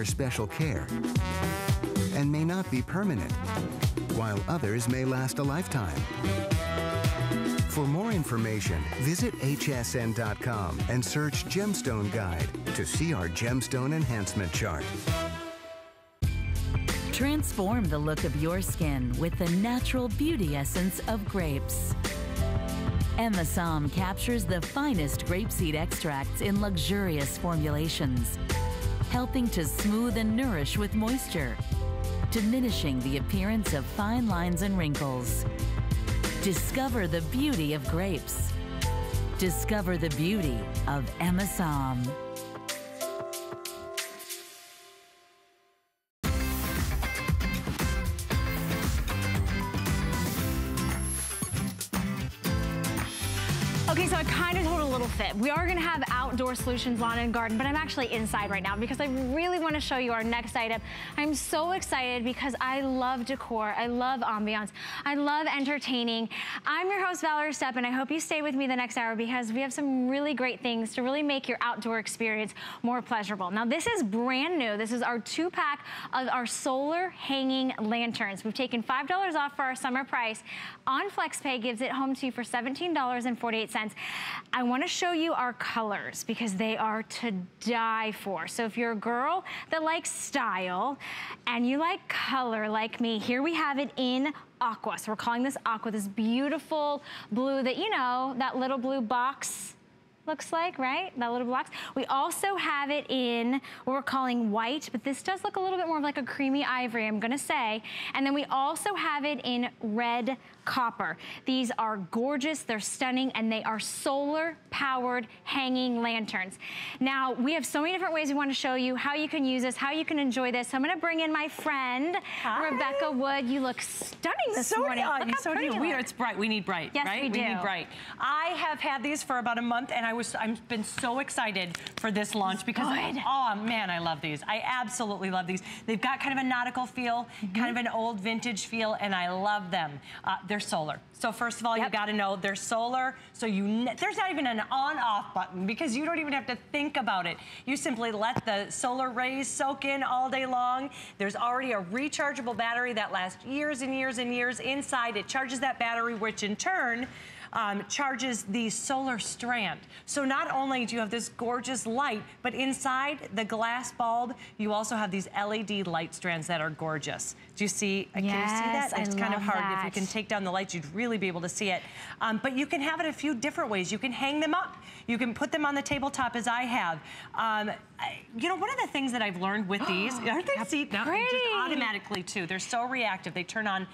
require special care and may not be permanent, while others may last a lifetime. For more information, visit hsn.com and search Gemstone Guide to see our Gemstone Enhancement Chart. Transform the look of your skin with the natural beauty essence of grapes. Emma Som captures the finest grapeseed extracts in luxurious formulations, helping to smooth and nourish with moisture, diminishing the appearance of fine lines and wrinkles. Discover the beauty of grapes. Discover the beauty of Emma Som. Okay, so I kind of told a little fib. We are gonna have outdoor solutions, lawn and garden, but I'm actually inside right now because I really wanna show you our next item. I'm so excited because I love decor, I love ambiance, I love entertaining. I'm your host, Valerie Stup, and I hope you stay with me the next hour because we have some really great things to really make your outdoor experience more pleasurable. Now, this is brand new. This is our two pack of our solar hanging lanterns. We've taken $5 off for our summer price. On FlexPay gives it home to you for $17.48. I wanna show you our colors because they are to die for. So if you're a girl that likes style and you like color like me, here we have it in aqua. So we're calling this aqua, this beautiful blue that, you know, that little blue box looks like, right? That little box. We also have it in what we're calling white, but this does look a little bit more like a creamy ivory, I'm gonna say. And then we also have it in red copper. These are gorgeous, they're stunning, and they are solar powered hanging lanterns. Now, we have so many different ways we wanna show you how you can use this, how you can enjoy this. So I'm gonna bring in my friend, Hi. Rebecca Wood. You look stunning this so morning. Do, Look so do you we. look. It's bright. We need bright, Yes, right? we do. need bright. I have had these for about a month, and I was I've been so excited for this launch because Good. oh man, I love these. I absolutely love these. They've got kind of a nautical feel, Mm-hmm. kind of an old vintage feel, and I love them. Uh, they're solar. So first of all, you Yep. got to know they're solar. So you there's not even an on-off button because you don't even have to think about it. You simply let the solar rays soak in all day long. There's already a rechargeable battery that lasts years and years and years inside. It charges that battery, which in turn um, charges the solar strand. So not only do you have this gorgeous light, but inside the glass bulb, you also have these LED light strands that are gorgeous. Do you see? Can you see Yes, that? I It's kind of hard. If you can take down the lights, you'd really be able to see it. Um, but you can have it a few different ways. You can hang them up. You can put them on the tabletop as I have. Um, I- you know, one of the things that I've learned with these, aren't they? See, pretty. just automatically too. They're so reactive. They turn on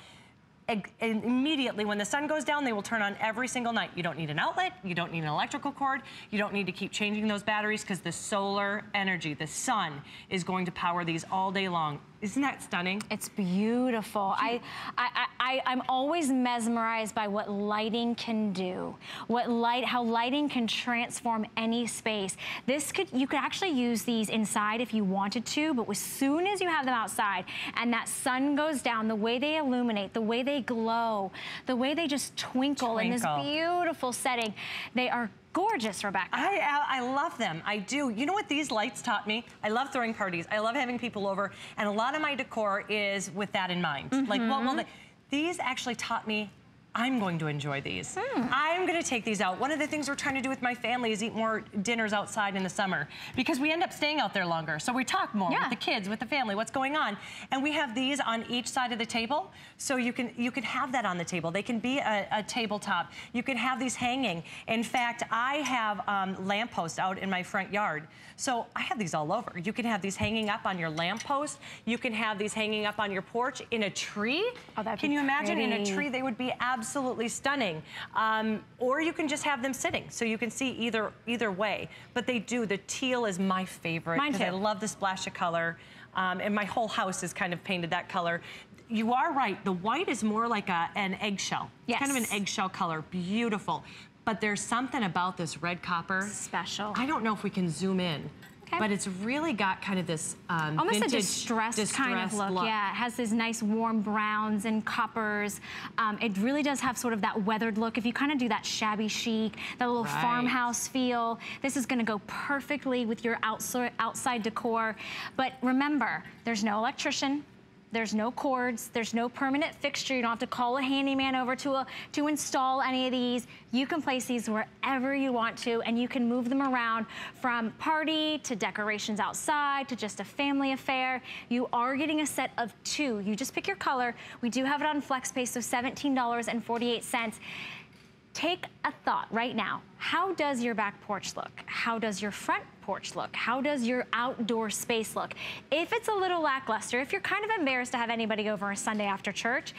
immediately when the sun goes down, they will turn on every single night. You don't need an outlet, you don't need an electrical cord, you don't need to keep changing those batteries because the solar energy, the sun, is going to power these all day long. Isn't that stunning? It's beautiful. I, I, I, I'm always mesmerized by what lighting can do. What light, how lighting can transform any space. This could, you could actually use these inside if you wanted to, but as soon as you have them outside and that sun goes down, the way they illuminate, the way they glow, the way they just twinkle, in this beautiful setting, they are gorgeous, Rebecca. I, I I love them. I do. You know what these lights taught me? I love throwing parties. I love having people over, and a lot of my decor is with that in mind. Like, what will mm-hmm. they? These actually taught me. I'm going to enjoy these. I'm going to take these out. One of the things we're trying to do with my family is eat more dinners outside in the summer because we end up staying out there longer. So we talk more Yeah. with the kids, with the family, what's going on. And we have these on each side of the table. So you can you can have that on the table. They can be a, a tabletop. You can have these hanging. In fact, I have um, lampposts out in my front yard. So I have these all over. You can have these hanging up on your lamppost. You can have these hanging up on your porch in a tree. Oh, can you imagine in a tree? They would be absolutely stunning. Um, or you can just have them sitting. So you can see either either way. But they do. The teal is my favorite. Mine 'cause I love the splash of color. Um, and my whole house is kind of painted that color. You are right. The white is more like a, an eggshell. It's kind of an eggshell color. Beautiful. But there's something about this red copper. Special. I don't know if we can zoom in. But it's really got kind of this um, Almost vintage, a distressed, distressed, kind of look. look. Yeah, it has these nice warm browns and coppers. Um, it really does have sort of that weathered look. If you kind of do that shabby chic, that little right. farmhouse feel, this is gonna go perfectly with your outside, outside decor. But remember, there's no electrician, there's no cords. There's no permanent fixture. You don't have to call a handyman over to, a, to install any of these. You can place these wherever you want to, and you can move them around from party to decorations outside to just a family affair. You are getting a set of two. You just pick your color. We do have it on FlexPay, so $17.48 take a thought right now. How does your back porch look? How does your front porch look? How does your outdoor space look? If it's a little lackluster, if you're kind of embarrassed to have anybody over a Sunday after church,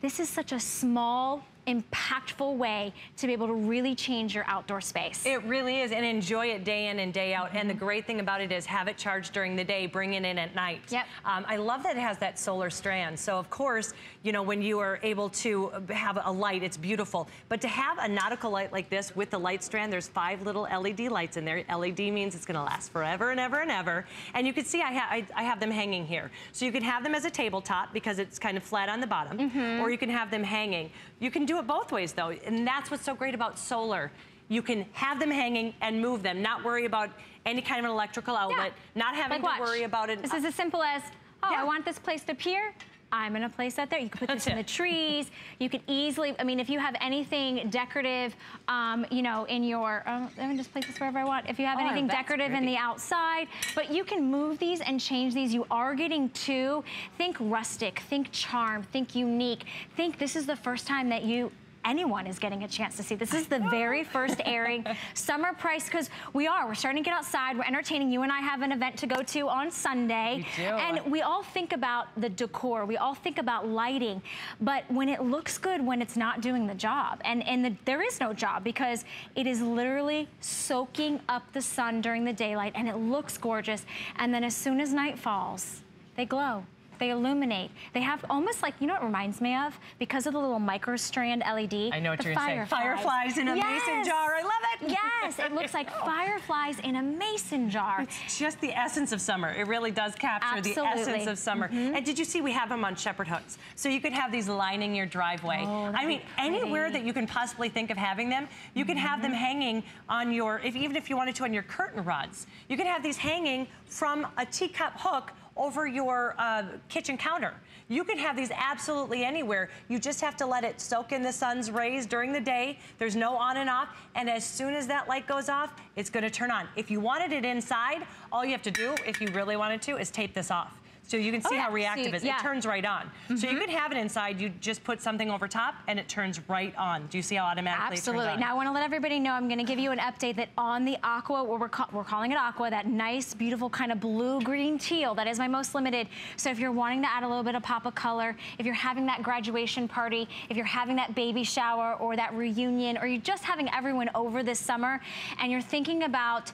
this is such a small impactful way to be able to really change your outdoor space. It really is, and enjoy it day in and day out. Mm -hmm. And the great thing about it is have it charged during the day, bring it in at night. Yep. Um, I love that it has that solar strand. So of course, you know, when you are able to have a light, it's beautiful. But to have a nautical light like this with the light strand, there's five little LED lights in there. LED means it's gonna last forever and ever and ever. And you can see I, ha I, I have them hanging here. So you can have them as a tabletop because it's kind of flat on the bottom, mm -hmm. or you can have them hanging. You can do it both ways though, and that's what's so great about solar. You can have them hanging and move them, not worry about any kind of an electrical outlet, yeah. not having like to worry about it. This is as simple as, oh, yeah. I want this placed up here. I'm gonna place that there. You can put this in the trees. You could easily, I mean, if you have anything decorative, um, you know, in your, oh, let me just place this wherever I want. If you have oh, anything decorative pretty. in the outside, but you can move these and change these. You are getting two. Think rustic, think charm, think unique. Think this is the first time that you anyone is getting a chance to see. This is the very first airing. Summer price, because we are. We're starting to get outside. We're entertaining. You and I have an event to go to on Sunday. And we all think about the decor. We all think about lighting. But when it looks good, when it's not doing the job. And, and the, there is no job because it is literally soaking up the sun during the daylight and it looks gorgeous. And then as soon as night falls, they glow. They illuminate. They have almost like, you know what it reminds me of? Because of the little micro strand LED. I know what you're saying. Fireflies in a yes. mason jar. I love it. Yes, it looks like fireflies in a mason jar. It's just the essence of summer. It really does capture Absolutely. the essence of summer. Mm -hmm. And did you see we have them on shepherd hooks? So you could have these lining your driveway. Oh, I mean, anywhere that you can possibly think of having them, you can mm -hmm. have them mm-hmm. hanging on your, if, even if you wanted to on your curtain rods. You can have these hanging from a teacup hook over your uh, kitchen counter. You can have these absolutely anywhere. You just have to let it soak in the sun's rays during the day. There's no on and off. And as soon as that light goes off, it's gonna turn on. If you wanted it inside, all you have to do, if you really wanted to, is tape this off. So you can see oh, how reactive it is. Yeah. It turns right on. Mm -hmm. So you mm-hmm. could have it inside, you just put something over top and it turns right on. Do you see how automatically Absolutely. Now I want to let everybody know, I'm going to give you an update that on the Aqua, we're, ca we're calling it Aqua, that nice, beautiful kind of blue-green teal, that is my most limited. So if you're wanting to add a little bit of pop of color, if you're having that graduation party, if you're having that baby shower or that reunion, or you're just having everyone over this summer and you're thinking about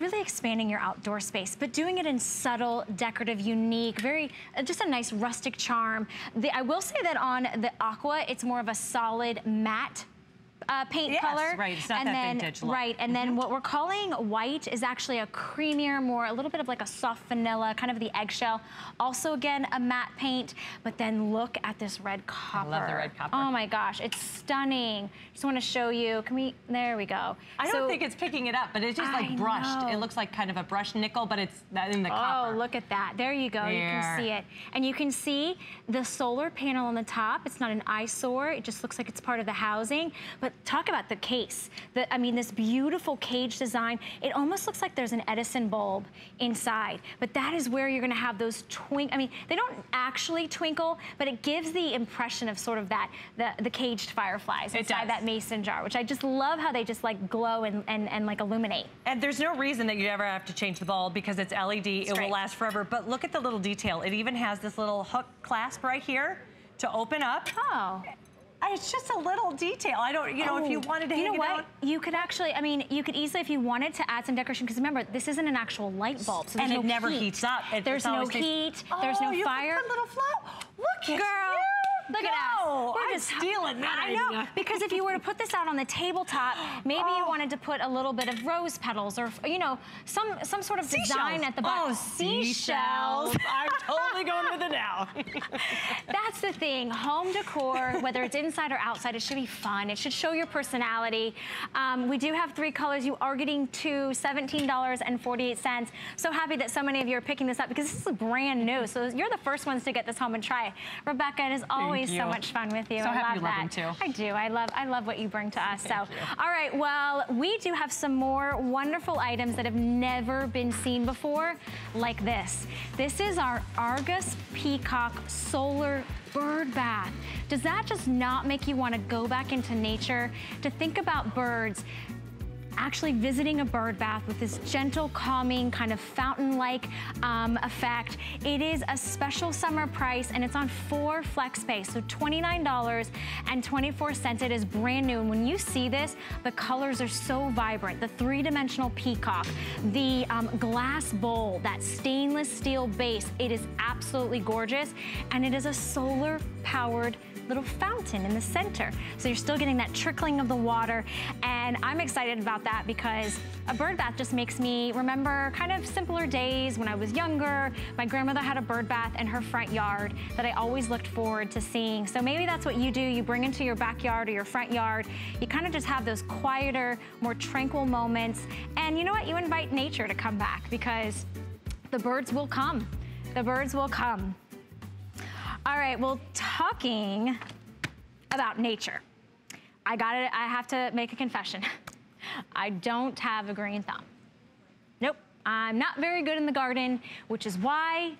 really expanding your outdoor space, but doing it in subtle, decorative, unique, very, uh, just a nice rustic charm. The, I will say that on the Aqua, it's more of a solid matte uh, paint yes, color. right, it's not and that then, vintage look. Right, and then mm -hmm. what we're calling white is actually a creamier, more, a little bit of like a soft vanilla, kind of the eggshell. Also, again, a matte paint, but then look at this red copper. I love the red copper. Oh my gosh, it's stunning. Just want to show you, can we, there we go. I so, don't think it's picking it up, but it's just like I brushed. Know. It looks like kind of a brushed nickel, but it's in the oh, copper. Oh, look at that. There you go, there. you can see it. And you can see the solar panel on the top. It's not an eyesore, it just looks like it's part of the housing. But talk about the case. The, I mean, this beautiful cage design. It almost looks like there's an Edison bulb inside, but that is where you're gonna have those twink, I mean, they don't actually twinkle, but it gives the impression of sort of that, the, the caged fireflies inside that mason jar, which I just love how they just like glow and, and, and like illuminate. And there's no reason that you ever have to change the bulb because it's LED, it will last forever. But look at the little detail. It even has this little hook clasp right here to open up. Oh. It's just a little detail. I don't, you know, oh, if you oh, wanted to you know what? Out. You could actually, I mean, you could easily, if you wanted to add some decoration, because remember, this isn't an actual light bulb, so and it never heat. heats up. It, there's no heat. Oh, there's no you fire. Put a little flower. Look at Girl. you. Look at us. We're I'm just stealing that I know because if you were to put this out on the tabletop, maybe you Oh. wanted to put a little bit of rose petals or you know some some sort of design at the bottom. Oh, seashells. I'm totally going with it now. That's the thing. Home decor, whether it's inside or outside, it should be fun. It should show your personality. Um, we do have three colors. You are getting two, $17.48. So happy that so many of you are picking this up because this is brand new. So you're the first ones to get this home and try. Rebecca, it is always so you. much fun with you. So I happy love you love that. too. I do. I love I love what you bring to us. so you. all right, well, we do have some more wonderful items that have never been seen before, like this. This is our Argus Peacock Solar Bird Bath. Does that just not make you want to go back into nature, to think about birds? Actually visiting a bird bath with this gentle, calming, kind of fountain-like um, effect. It is a special summer price and it's on four flex pay, so $29.24. It is brand new. And when you see this, the colors are so vibrant. The three-dimensional peacock, the um, glass bowl, that stainless steel base, it is absolutely gorgeous. And it is a solar-powered little fountain in the center. So you're still getting that trickling of the water. And I'm excited about that because a bird bath just makes me remember kind of simpler days when I was younger. My grandmother had a bird bath in her front yard that I always looked forward to seeing. So maybe that's what you do. You bring into your backyard or your front yard. You kind of just have those quieter, more tranquil moments. And you know what? You invite nature to come back because the birds will come. The birds will come. All right, well, talking about nature, I got it. I have to make a confession. I don't have a green thumb. Nope, I'm not very good in the garden, which is why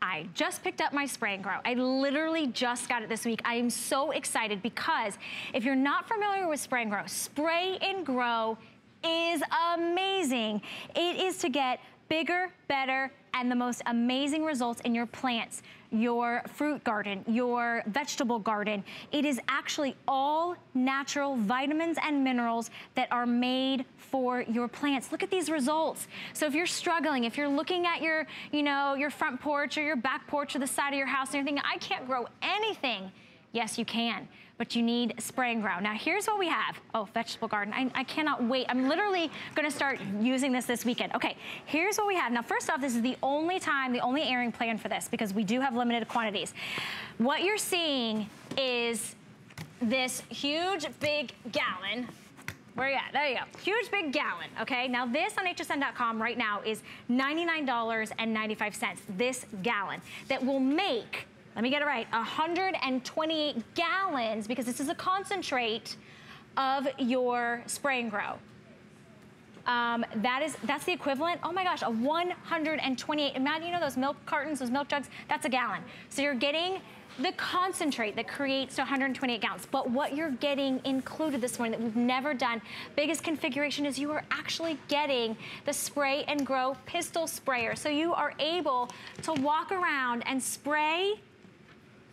I just picked up my spray and grow. I literally just got it this week. I am so excited because if you're not familiar with spray and grow, spray and grow is amazing. It is to get bigger, better, and the most amazing results in your plants, your fruit garden, your vegetable garden. It is actually all natural vitamins and minerals that are made for your plants. Look at these results. So if you're struggling, if you're looking at your, you know, your front porch or your back porch or the side of your house and you're thinking, I can't grow anything. Yes, you can, but you need spray and grow. Now here's what we have. Oh, vegetable garden. I, I cannot wait. I'm literally gonna start using this this weekend. Okay, here's what we have. Now first off, this is the only time, the only airing plan for this because we do have limited quantities. What you're seeing is this huge big gallon where you at? There you go. Huge big gallon, okay? Now this on hsn.com right now is $99.95, this gallon, that will make, let me get it right, 128 gallons, because this is a concentrate of your spray and grow. Um, that is, that's the equivalent, oh my gosh, a 128, imagine, you know those milk cartons, those milk jugs, that's a gallon. So you're getting the concentrate that creates 128 gallons. But what you're getting included this morning that we've never done, biggest configuration is you are actually getting the spray and grow pistol sprayer. So you are able to walk around and spray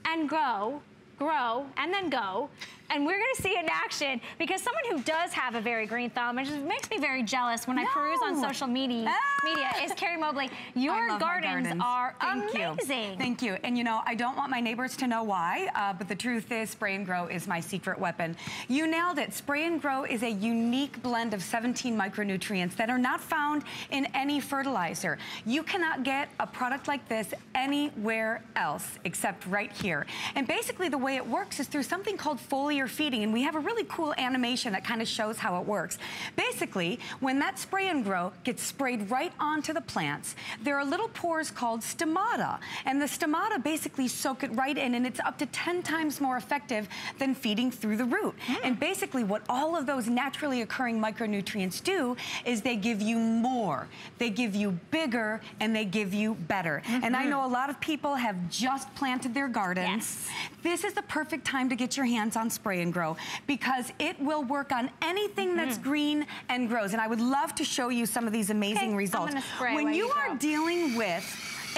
and grow, grow, and then go. And we're gonna see it in action because someone who does have a very green thumb, just makes me very jealous when I peruse on social media, Ah. media is Carrie Mobley. Your gardens, gardens. are Thank amazing. You. Thank you. And you know, I don't want my neighbors to know why, uh, but the truth is Spray and Grow is my secret weapon. You nailed it. Spray and Grow is a unique blend of 17 micronutrients that are not found in any fertilizer. You cannot get a product like this anywhere else except right here. And basically the way it works is through something called foliar feeding. And we have a really cool animation that kind of shows how it works. Basically, when that spray and grow gets sprayed right onto the plants, there are little pores called stomata. And the stomata basically soak it right in and it's up to 10 times more effective than feeding through the root. Hmm. And basically what all of those naturally occurring micronutrients do is they give you more. They give you bigger and they give you better. And I mm-hmm. know a lot of people have just planted their gardens. Yes. This is the perfect time to get your hands on Spray and Grow because it will work on anything that's green and grows. And I would love to show you some of these amazing Okay, results. when you you are dealing with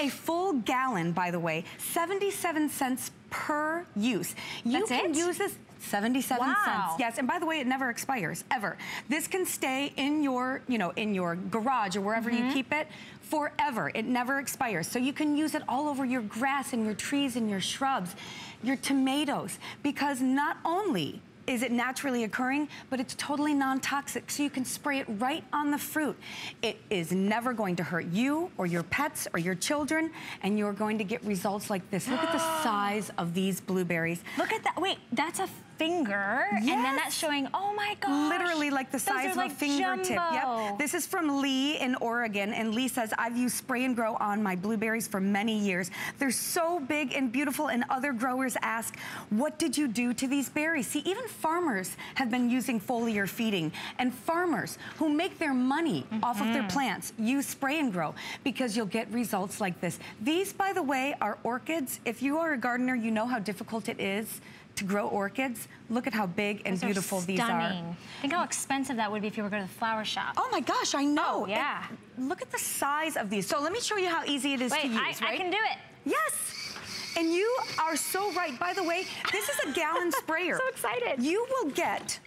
a full gallon, by the way, 77 cents per use. You That's can it? use this 77 Wow. cents. Yes, and by the way, it never expires, ever. This can stay in your, you know, in your garage or wherever Mm-hmm. you keep it forever. It never expires. So you can use it all over your grass and your trees and your shrubs, your tomatoes, because not only is it naturally occurring, but it's totally non-toxic, so you can spray it right on the fruit. It is never going to hurt you or your pets or your children, and you're going to get results like this. Look at the size of these blueberries. Look at that. Wait, that's a finger. Yes. And then that's showing, oh my gosh. Literally like the size of like a fingertip. Jumbo. Yep. This is from Lee in Oregon. And Lee says, I've used spray and grow on my blueberries for many years. They're so big and beautiful. And other growers ask, what did you do to these berries? See, even farmers have been using foliar feeding. And farmers who make their money mm -hmm. off of their mm-hmm. plants use spray and grow because you'll get results like this. These, by the way, are orchids. If you are a gardener, you know how difficult it is to grow orchids. Look at how big and beautiful these are. Think how expensive that would be if you were going to the flower shop. Oh my gosh, I know. Oh, yeah. look at the size of these. So let me show you how easy it is Wait, to use, I, right? I can do it. Yes. And you are so right. By the way, this is a gallon sprayer. so excited. You will get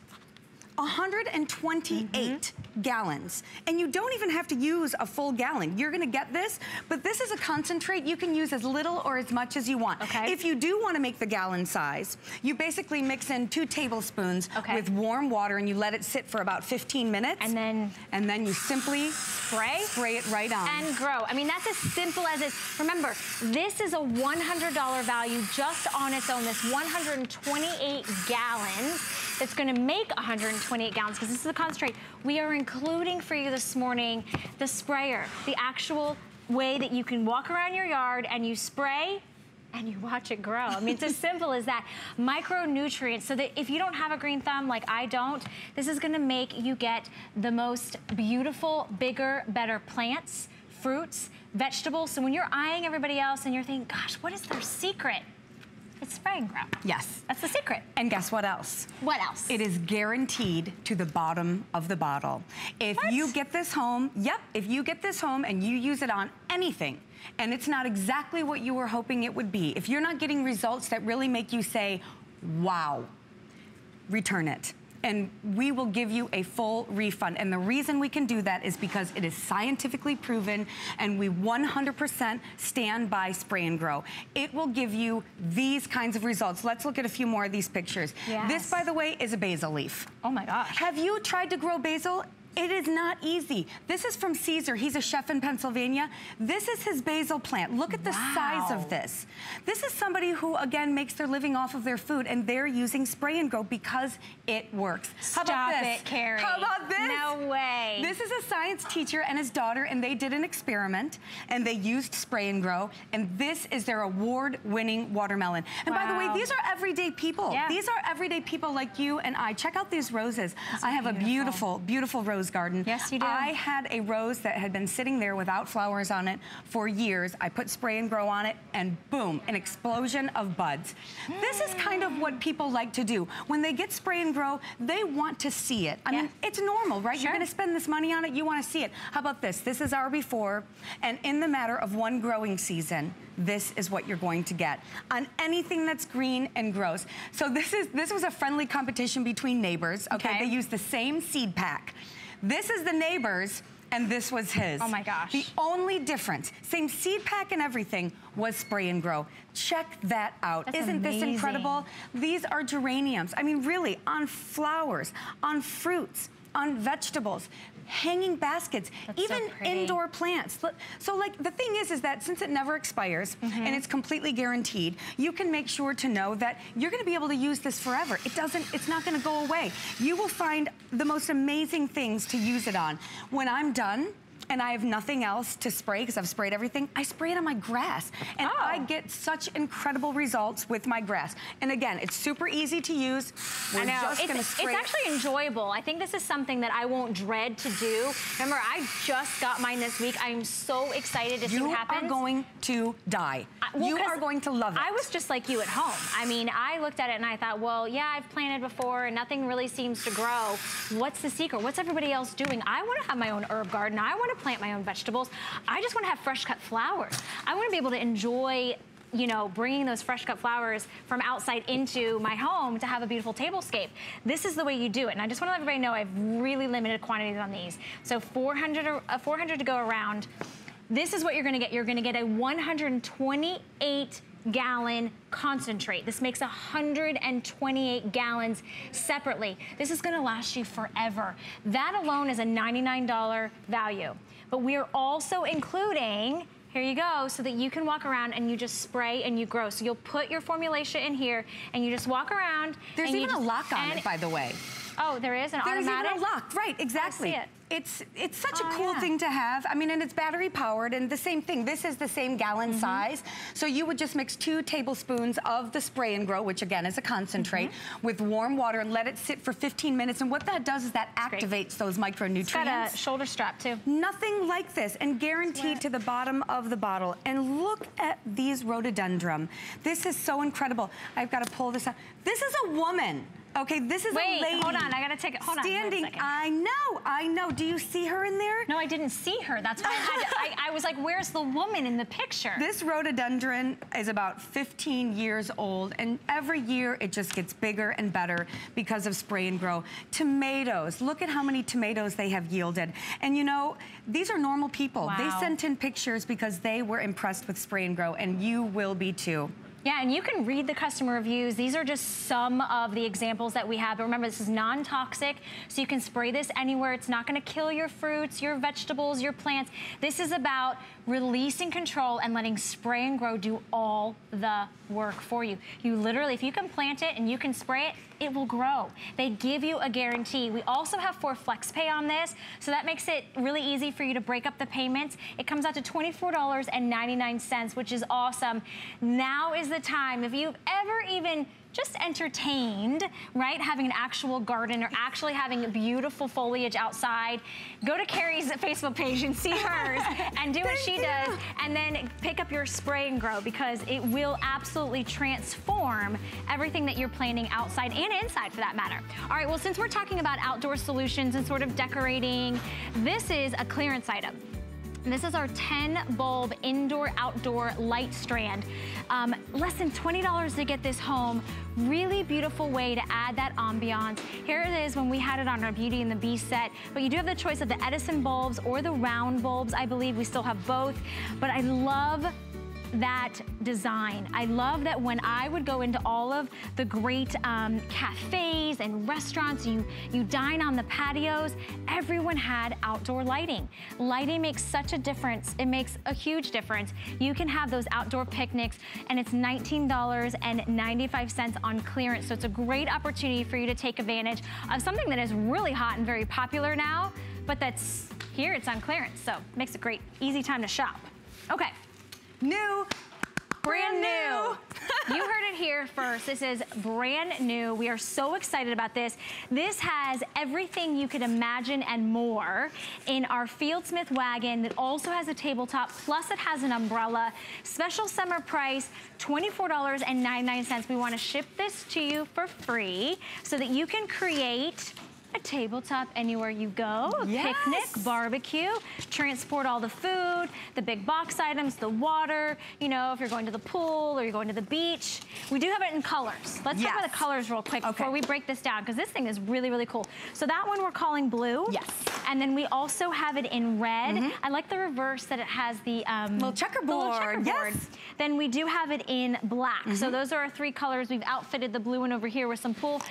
128 mm -hmm gallons. And you don't even have to use a full gallon. You're gonna get this, but this is a concentrate you can use as little or as much as you want. Okay. If you do wanna make the gallon size, you basically mix in two tablespoons okay. with warm water and you let it sit for about 15 minutes. And then? And then you simply spray? Spray it right on. And grow. I mean, that's as simple as it. Remember, this is a $100 value just on its own. This 128 gallons that's gonna make 128 gallons because this is a concentrate. We are including for you this morning the sprayer, the actual way that you can walk around your yard and you spray and you watch it grow. I mean, it's as simple as that. Micronutrients, so that if you don't have a green thumb like I don't, this is gonna make you get the most beautiful, bigger, better plants, fruits, vegetables. So when you're eyeing everybody else and you're thinking, gosh, what is their secret? It's spray and grow. Yes. That's the secret. And guess what else? What else? It is guaranteed to the bottom of the bottle. If what? you get this home, yep, if you get this home and you use it on anything, and it's not exactly what you were hoping it would be, if you're not getting results that really make you say, wow, return it and we will give you a full refund. And the reason we can do that is because it is scientifically proven and we 100% stand by spray and grow. It will give you these kinds of results. Let's look at a few more of these pictures. Yes. This, by the way, is a basil leaf. Oh my gosh. Have you tried to grow basil? It is not easy. This is from Caesar. He's a chef in Pennsylvania. This is his basil plant. Look at the wow. size of this. This is somebody who, again, makes their living off of their food, and they're using spray and go because it works. Stop How about this? it, Carrie. How about this? No way. This is a science teacher and his daughter, and they did an experiment, and they used spray and grow, and this is their award-winning watermelon. And wow. by the way, these are everyday people. Yeah. These are everyday people like you and I. Check out these roses. That's I have beautiful. a beautiful, beautiful rose rose garden. Yes, you do. I had a rose that had been sitting there without flowers on it for years. I put spray and grow on it and boom, an explosion of buds. Mm. This is kind of what people like to do. When they get spray and grow, they want to see it. I yeah. mean, it's normal, right? Sure. You're gonna spend this money on it, you wanna see it. How about this? This is our before, and in the matter of one growing season, this is what you're going to get on anything that's green and grows. So this is this was a friendly competition between neighbors. Okay, okay. they used the same seed pack. This is the neighbor's and this was his. Oh my gosh. The only difference, same seed pack and everything, was spray and grow. Check that out. That's Isn't amazing. this incredible? These are geraniums. I mean, really, on flowers, on fruits, on vegetables hanging baskets, That's even so indoor plants. So like the thing is, is that since it never expires mm -hmm. and it's completely guaranteed, you can make sure to know that you're gonna be able to use this forever. It doesn't, it's not gonna go away. You will find the most amazing things to use it on. When I'm done, and I have nothing else to spray because I've sprayed everything, I spray it on my grass. And oh. I get such incredible results with my grass. And again, it's super easy to use. We're I know. it's, it's actually enjoyable. I think this is something that I won't dread to do. Remember, I just got mine this week. I'm so excited to you see what happens. You are going to die. well, you are going to love it. I was just like you at home. I mean, I looked at it and I thought, well, yeah, I've planted before and nothing really seems to grow. What's the secret? What's everybody else doing? I want to have my own herb garden. I want to plant my own vegetables. I just want to have fresh cut flowers. I want to be able to enjoy you know, bringing those fresh cut flowers from outside into my home to have a beautiful tablescape. This is the way you do it. And I just want to let everybody know I have really limited quantities on these. So 400, uh, 400 to go around. this is what you're gonna get. You're gonna get a 128 gallon concentrate. This makes 128 gallons separately. This is gonna last you forever. That alone is a $99 value. But we are also including here you go, so that you can walk around and you just spray and you grow. So you'll put your formulation in here and you just walk around. There's even a lock on it, by the way. Oh, there is an There's automatic? even a lock, right, exactly. I see it. It's it's such Oh, a cool yeah. thing to have. I mean, and it's battery powered and the same thing. This is the same gallon Mm-hmm. size. So you would just mix two tablespoons of the spray and grow, which again is a concentrate, Mm-hmm. with warm water and let it sit for 15 minutes. And what that does is that great. activates those It's got micronutrients. a shoulder strap too. Nothing like this and guaranteed to the bottom of the bottle. And look at these rhododendron. This is so incredible. I've got to pull this out. This is a woman. Okay, this is Wait, a lady. hold on, I gotta take it- hold on, wait Standing. I know, I know. Do you see her in there? No, I didn't see her. That's why I, had to, I, I was like, where's the woman in the picture? This rhododendron is about 15 years old, and every year it just gets bigger and better because of spray and grow. Tomatoes, look at how many tomatoes they have yielded. And you know, these are normal people. They sent in pictures because they were impressed with spray and grow, and you will be too. Yeah, and you can read the customer reviews. These are just some of the examples that we have. But remember, this is non-toxic, so you can spray this anywhere. It's not gonna kill your fruits, your vegetables, your plants. This is about releasing control and letting spray and grow do all the work for you. You literally, if you can plant it and you can spray it, it will grow. They give you a guarantee. We also have four flex pay on this, so that makes it really easy for you to break up the payments. It comes out to $24.99, which is awesome. Now is the time, if you've ever even just entertained, right? Having an actual garden or actually having beautiful foliage outside, go to Carrie's Facebook page and see hers and do what she you. does and then pick up your spray and grow because it will absolutely transform everything that you're planting outside and inside for that matter. All right, well, since we're talking about outdoor solutions and sort of decorating, this is a clearance item. This is our 10 bulb indoor outdoor light strand. Um, less than $20 to get this home. Really beautiful way to add that ambiance. Here it is when we had it on our Beauty and the Beast set. But you do have the choice of the Edison bulbs or the round bulbs. I believe we still have both. But I love that design. I love that when I would go into all of the great um, cafes and restaurants, you, you dine on the patios, everyone had outdoor lighting. Lighting makes such a difference. It makes a huge difference. You can have those outdoor picnics and it's $19.95 on clearance. So it's a great opportunity for you to take advantage of something that is really hot and very popular now, but that's here, it's on clearance. So makes a great, easy time to shop. Okay. New, brand new. you heard it here first. This is brand new. We are so excited about this. This has everything you could imagine and more in our Fieldsmith wagon that also has a tabletop, plus it has an umbrella. Special summer price, $24.99. We want to ship this to you for free so that you can create a tabletop anywhere you go, a Yes. picnic, barbecue, transport all the food, the big box items, the water, you know, if you're going to the pool or you're going to the beach. We do have it in colors. Let's talk about the colors real quick before we break this down because this thing is really, really cool. So that one we're calling blue. Yes. Mm-hmm. And then we also have it in red. I like the reverse that it has the um, Little the checkerboard, checkerboard. yes. Mm-hmm. Then we do have it in black. So those are our three colors. We've outfitted the blue one over here with some pool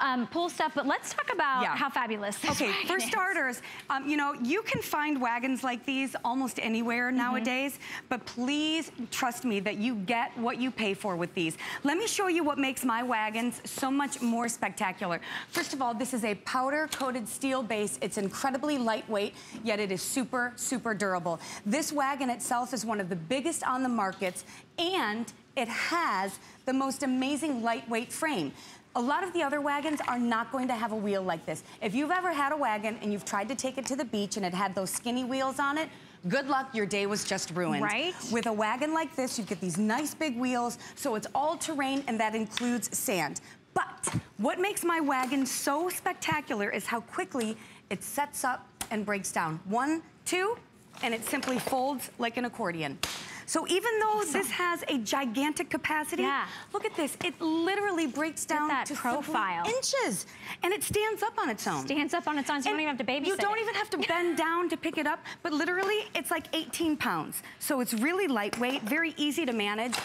um, pool stuff. But let's talk about Yeah. how fabulous this Okay, for is. starters, um, you know, you can find wagons like these almost anywhere Mm-hmm. nowadays, but please trust me that you get what you pay for with these. Let me show you what makes my wagons so much more spectacular. First of all, this is a powder-coated steel base. It's incredibly lightweight, yet it is super, super durable. This wagon itself is one of the biggest on the markets, and it has the most amazing lightweight frame. A lot of the other wagons are not going to have a wheel like this. If you've ever had a wagon and you've tried to take it to the beach and it had those skinny wheels on it, good luck, your day was just ruined. Right? With a wagon like this, you get these nice big wheels, so it's all terrain and that includes sand. But what makes my wagon so spectacular is how quickly it sets up and breaks down. One, two, and it simply folds like an accordion. So even though this has a gigantic capacity, Yeah. look at this. It literally breaks down that to profile. inches. And it stands up on its own. Stands up on its own, so you don't even have to babysit You don't it. even have to bend down to pick it up, but literally it's like 18 pounds. So it's really lightweight, very easy to manage,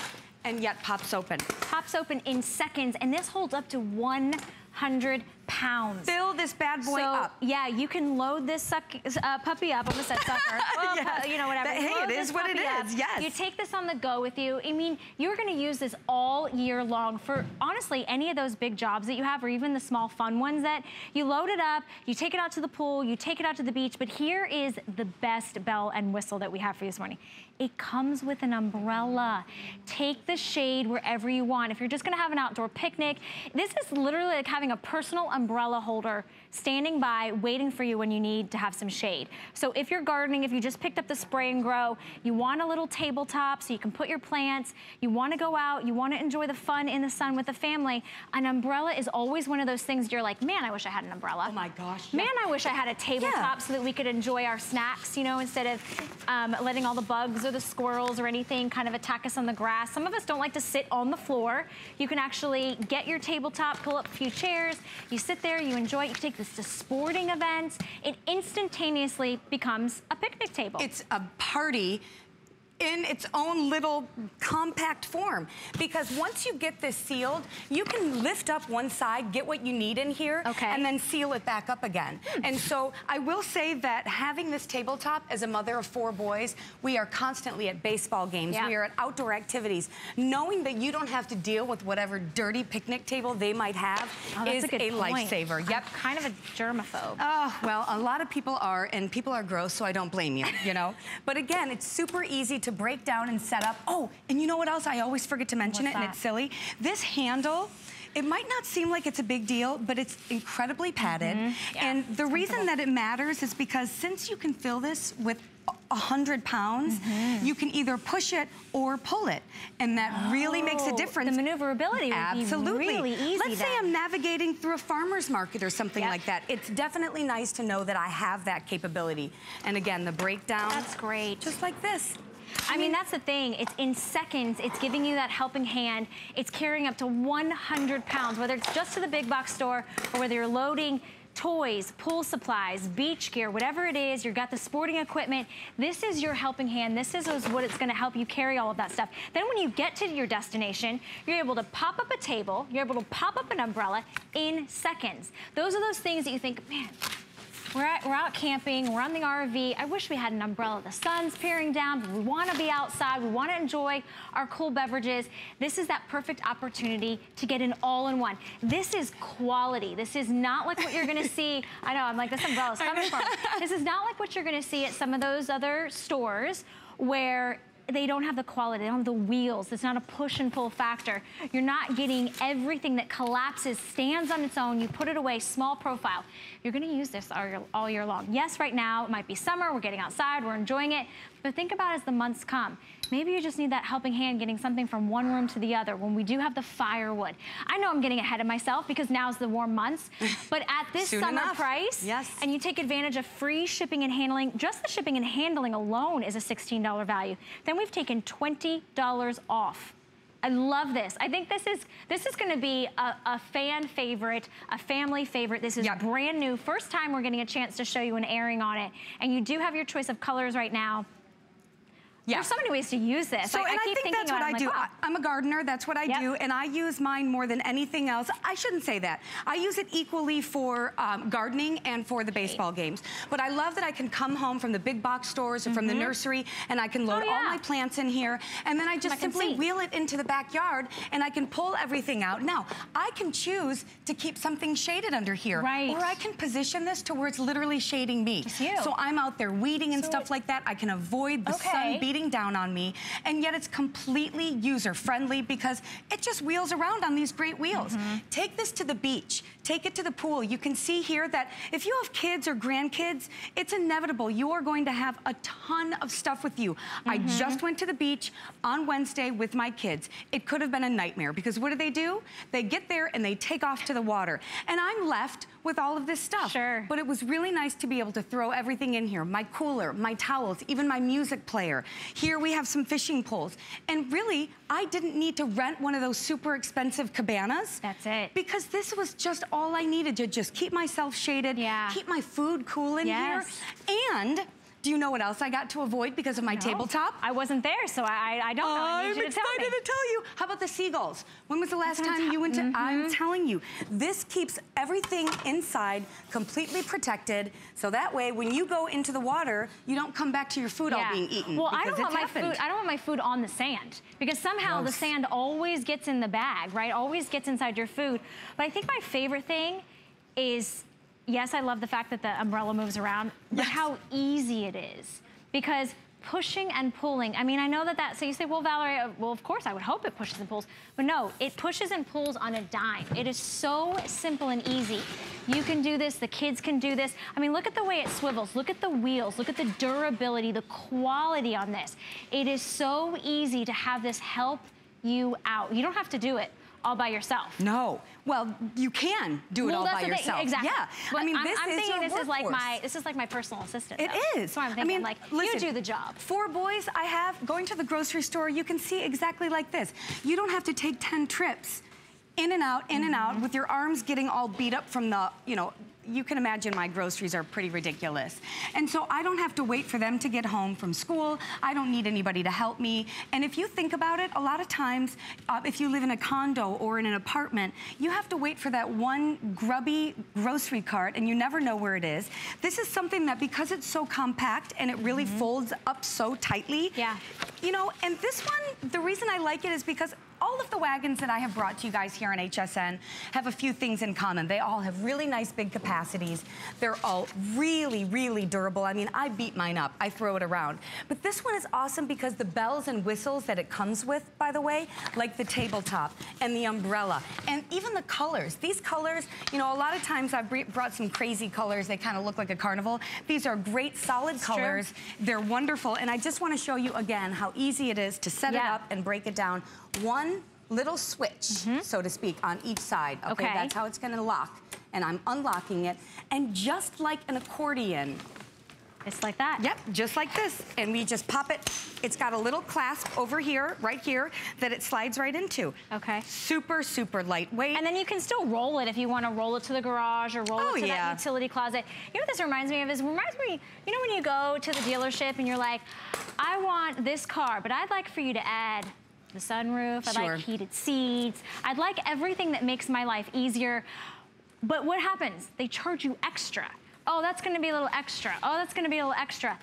and yet pops open. Pops open in seconds, and this holds up to 100 pounds. Fill this bad boy so, up. Yeah, you can load this suck, uh, puppy up. I almost said sucker. Well, Yes. you know, whatever. But hey, load it is what it puppy up. is, yes. You take this on the go with you. I mean, you're going to use this all year long for, honestly, any of those big jobs that you have or even the small fun ones that you load it up, you take it out to the pool, you take it out to the beach. But here is the best bell and whistle that we have for you this morning. It comes with an umbrella. Take the shade wherever you want. If you're just gonna have an outdoor picnic, this is literally like having a personal umbrella holder standing by waiting for you when you need to have some shade. So if you're gardening, if you just picked up the spray and grow, you want a little tabletop so you can put your plants, you wanna go out, you wanna enjoy the fun in the sun with the family, an umbrella is always one of those things you're like, man, I wish I had an umbrella. Oh my gosh, Man. I wish I had a tabletop Yeah. so that we could enjoy our snacks, you know, instead of um, letting all the bugs or the squirrels or anything kind of attack us on the grass. Some of us don't like to sit on the floor. You can actually get your tabletop, pull up a few chairs, you sit there, you enjoy it, you take this to sporting events. It instantaneously becomes a picnic table. It's a party in its own little compact form. Because once you get this sealed, you can lift up one side, get what you need in here, Okay. and then seal it back up again. Hmm. And so I will say that having this tabletop as a mother of four boys, we are constantly at baseball games, Yeah. we are at outdoor activities. Knowing that you don't have to deal with whatever dirty picnic table they might have Oh, is a, point. lifesaver. Yep. I'm kind of a germaphobe. Oh, well, a lot of people are, and people are gross, so I don't blame you, you know? But again, it's super easy to break down and set up. Oh, and you know what else? I always forget to mention What's it, and it's silly. This handle, it might not seem like it's a big deal, but it's incredibly padded. Mm-hmm. Yeah, and the reason that it matters is because since you can fill this with a hundred pounds, mm-hmm. you can either push it or pull it. And that really makes a Oh, difference. The maneuverability would Absolutely. be really easy Let's say. I'm navigating through a farmer's market or something Yep. like that. It's definitely nice to know that I have that capability. And again, the breakdown. That's great. Just like this. I mean, that's the thing. It's in seconds. It's giving you that helping hand. It's carrying up to 100 pounds, whether it's just to the big box store or whether you're loading toys, pool supplies, beach gear, whatever it is, you've got the sporting equipment. This is your helping hand. This is what it's gonna help you carry all of that stuff. Then when you get to your destination, you're able to pop up a table, you're able to pop up an umbrella in seconds. Those are those things that you think, man, we're, at, we're out camping, we're on the RV. I wish we had an umbrella. The sun's peering down, but we wanna be outside, we wanna enjoy our cool beverages. This is that perfect opportunity to get an all-in-one. This is quality. This is not like what you're gonna see. I know, I'm like, this umbrella's coming from. This is not like what you're gonna see at some of those other stores where they don't have the quality, they don't have the wheels. It's not a push and pull factor. You're not getting everything that collapses, stands on its own. You put it away, small profile. You're gonna use this all year, all year long. Yes, right now, it might be summer, we're getting outside, we're enjoying it, but think about as the months come. Maybe you just need that helping hand getting something from one room to the other when we do have the firewood. I know I'm getting ahead of myself because now's the warm months, but at this summer enough. price, Yes. and you take advantage of free shipping and handling, just the shipping and handling alone is a $16 value. Then we've taken $20 off. I love this. I think this is this is going to be a, a fan favorite, a family favorite. This is Yep. brand new. First time we're getting a chance to show you an airing on it. And you do have your choice of colors right now. Yeah. There's so many ways to use this. So, I, and I, keep think that's what I do. like, wow. I, am a gardener, that's what I Yep. do, and I use mine more than anything else. I shouldn't say that. I use it equally for um, gardening and for the baseball games. But I love that I can come home from the big box stores or from the nursery, and I can load Mm-hmm. Oh, all my plants in here, and then I just I simply see. wheel it into the backyard, and I can pull everything out. Now, I can choose to keep something shaded under here, Right. or I can position this to where it's literally shading me. So I'm out there weeding and So stuff like that. I can avoid the Okay. sun beating down on me, and yet it's completely user friendly because it just wheels around on these great wheels. Mm-hmm. Take this to the beach, take it to the pool. You can see here that if you have kids or grandkids, it's inevitable. You are going to have a ton of stuff with you. I Mm-hmm. just went to the beach on Wednesday with my kids. It could have been a nightmare because what do they do? They get there and they take off to the water. And I'm left with all of this stuff. Sure. But it was really nice to be able to throw everything in here. My cooler, my towels, even my music player. Here we have some fishing poles. And really, I didn't need to rent one of those super expensive cabanas. That's it. Because this was just all I needed to just keep myself shaded, Yeah. keep my food cool in Yes. here. And do you know what else I got to avoid because of my No. tabletop? I wasn't there, so I, I don't know. I to excited tell to tell you. How about the seagulls? When was the last That's what I'm time you went to? tell- I'm Mhm. telling you, this keeps everything inside completely protected. So that way, when you go into the water, you don't come back to your food all being eaten. Well, I don't want my happened. food. I don't want my food on the sand because somehow the sand always gets in the bag, right? Always gets inside your food. But I think my favorite thing is, yes, I love the fact that the umbrella moves around, but how easy it is because pushing and pulling. I mean, I know that that, so you say, well, Valerie, uh, well, of course, I would hope it pushes and pulls, but no, it pushes and pulls on a dime. It is so simple and easy. You can do this, the kids can do this. I mean, look at the way it swivels. Look at the wheels, look at the durability, the quality on this. It is so easy to have this help you out. You don't have to do it all by yourself. No. Well, you can do it all by the thing, yourself. Exactly. Yeah. But I mean, I'm, this I'm is thinking this is like my this is like my personal assistant. It though. is. So I'm thinking I mean, like listen, you do the job. Four boys I have going to the grocery store, you can see exactly like this. You don't have to take 10 trips in and out, in and Mm-hmm. out with your arms getting all beat up from the, you know, you can imagine my groceries are pretty ridiculous. And so I don't have to wait for them to get home from school. I don't need anybody to help me. And if you think about it, a lot of times, uh, if you live in a condo or in an apartment, you have to wait for that one grubby grocery cart and you never know where it is. This is something that because it's so compact and it really folds up so tightly. Yeah. you know, and this one, the reason I like it is because all of the wagons that I have brought to you guys here on HSN have a few things in common. They all have really nice big capacities. They're all really, really durable. I mean, I beat mine up. I throw it around. But this one is awesome because the bells and whistles that it comes with, by the way, like the tabletop and the umbrella, and even the colors. These colors, you know, a lot of times I've brought some crazy colors. They kind of look like a carnival. These are great solid true. colors. They're wonderful. And I just want to show you again how easy it is to set it up and break it down. One little switch, mm-hmm. so to speak, on each side. Okay. Okay. that's how it's going to lock. And I'm unlocking it. And just like an accordion, It's like that. Yep, just like this. And we just pop it. It's got a little clasp over here, right here, that it slides right into. Okay. Super, super lightweight. And then you can still roll it if you want to roll it to the garage or roll Oh, it to yeah. that utility closet. You know what this reminds me of? Is it reminds me, you know when you go to the dealership and you're like, I want this car, but I'd like for you to add the sunroof, I'd like heated seats, I'd like everything that makes my life easier. But what happens? They charge you extra. Oh, that's gonna be a little extra. Oh, that's gonna be a little extra.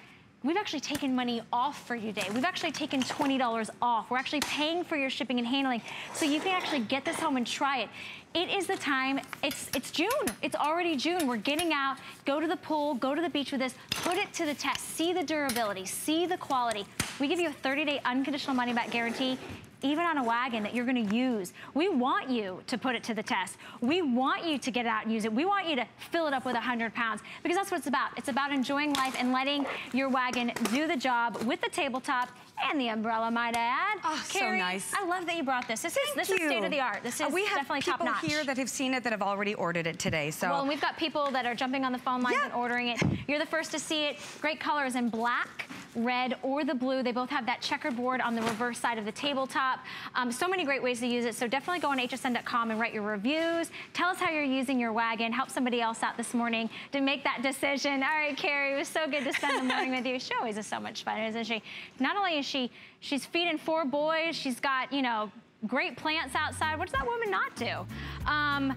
We've actually taken money off for you today. We've actually taken $20 off. We're actually paying for your shipping and handling so you can actually get this home and try it. It is the time, it's, it's June. It's already June. We're getting out, go to the pool, go to the beach with this, put it to the test, see the durability, see the quality. We give you a 30-day unconditional money-back guarantee even on a wagon that you're gonna use. We want you to put it to the test. We want you to get out and use it. We want you to fill it up with 100 pounds because that's what it's about. It's about enjoying life and letting your wagon do the job with the tabletop and the umbrella, might I add. Oh, so nice. I love that you brought this. This is this Thank is state of the art. This is Uh, we have definitely top people notch. here that have seen it that have already ordered it today. So Well, and we've got people that are jumping on the phone lines Yeah. and ordering it. You're the first to see it. Great colors in black, red, or the blue. They both have that checkerboard on the reverse side of the tabletop. Um, so many great ways to use it. So definitely go on hsn.com and write your reviews. Tell us how you're using your wagon. Help somebody else out this morning to make that decision. All right, Carrie, it was so good to spend the morning with you. She always is so much fun, isn't she? Not only is she, she's feeding four boys, she's got, you know, great plants outside. What does that woman not do? Um,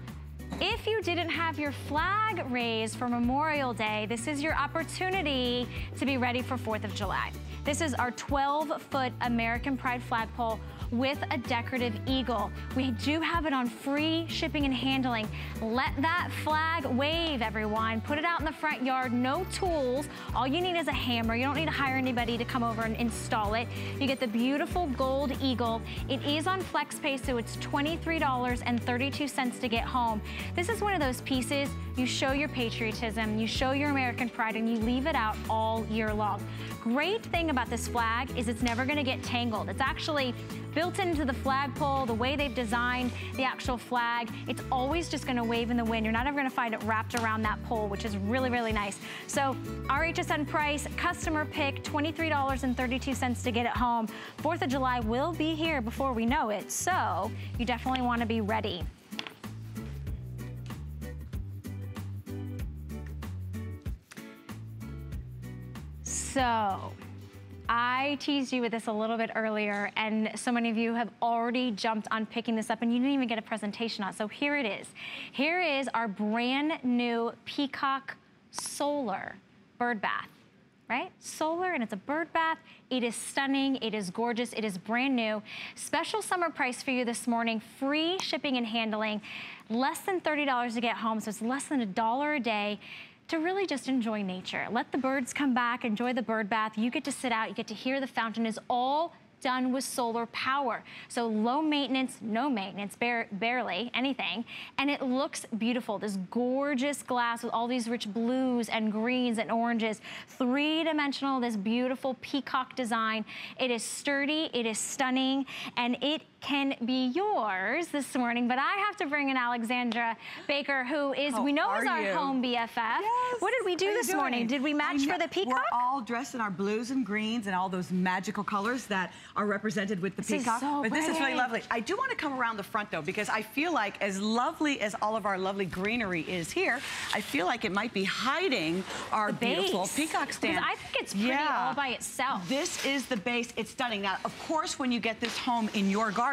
if you didn't have your flag raised for Memorial Day, this is your opportunity to be ready for 4th of July. This is our 12-foot American Pride flagpole with a decorative eagle. We do have it on free shipping and handling. Let that flag wave, everyone. Put it out in the front yard, no tools. All you need is a hammer. You don't need to hire anybody to come over and install it. You get the beautiful gold eagle. It is on FlexPay, so it's $23.32 to get home. This is one of those pieces, you show your patriotism, you show your American pride, and you leave it out all year long. Great thing about this flag is it's never gonna get tangled. It's actually built into the flagpole, the way they've designed the actual flag, it's always just gonna wave in the wind. You're not ever gonna find it wrapped around that pole, which is really, really nice. So our HSN price, customer pick, $23.32 to get it home. 4th of July will be here before we know it, so you definitely wanna be ready. So, I teased you with this a little bit earlier and so many of you have already jumped on picking this up and you didn't even get a presentation on. So here it is. Here is our brand new Peacock Solar Bird Bath right? Solar and it's a bird bath. It is stunning, it is gorgeous, it is brand new. Special summer price for you this morning, free shipping and handling, less than $30 to get home, so it's less than a dollar a day to really just enjoy nature. Let the birds come back, enjoy the bird bath. You get to sit out, you get to hear the fountain is all done with solar power. So low maintenance, no maintenance, bar barely anything. And it looks beautiful. This gorgeous glass with all these rich blues and greens and oranges. Three-dimensional, this beautiful peacock design. It is sturdy, it is stunning, and it can be yours this morning, but I have to bring in Alexandra Baker, who is, How we know is our you? home BFF. Yes. What did we do this morning? Did we match for the peacock? We're all dressed in our blues and greens and all those magical colors that are represented with the this peacock. So but pretty. this is really lovely. I do want to come around the front though, because I feel like as lovely as all of our lovely greenery is here, I feel like it might be hiding our beautiful peacock stand. Because I think it's pretty yeah. all by itself. This is the base. It's stunning. Now, of course, when you get this home in your garden,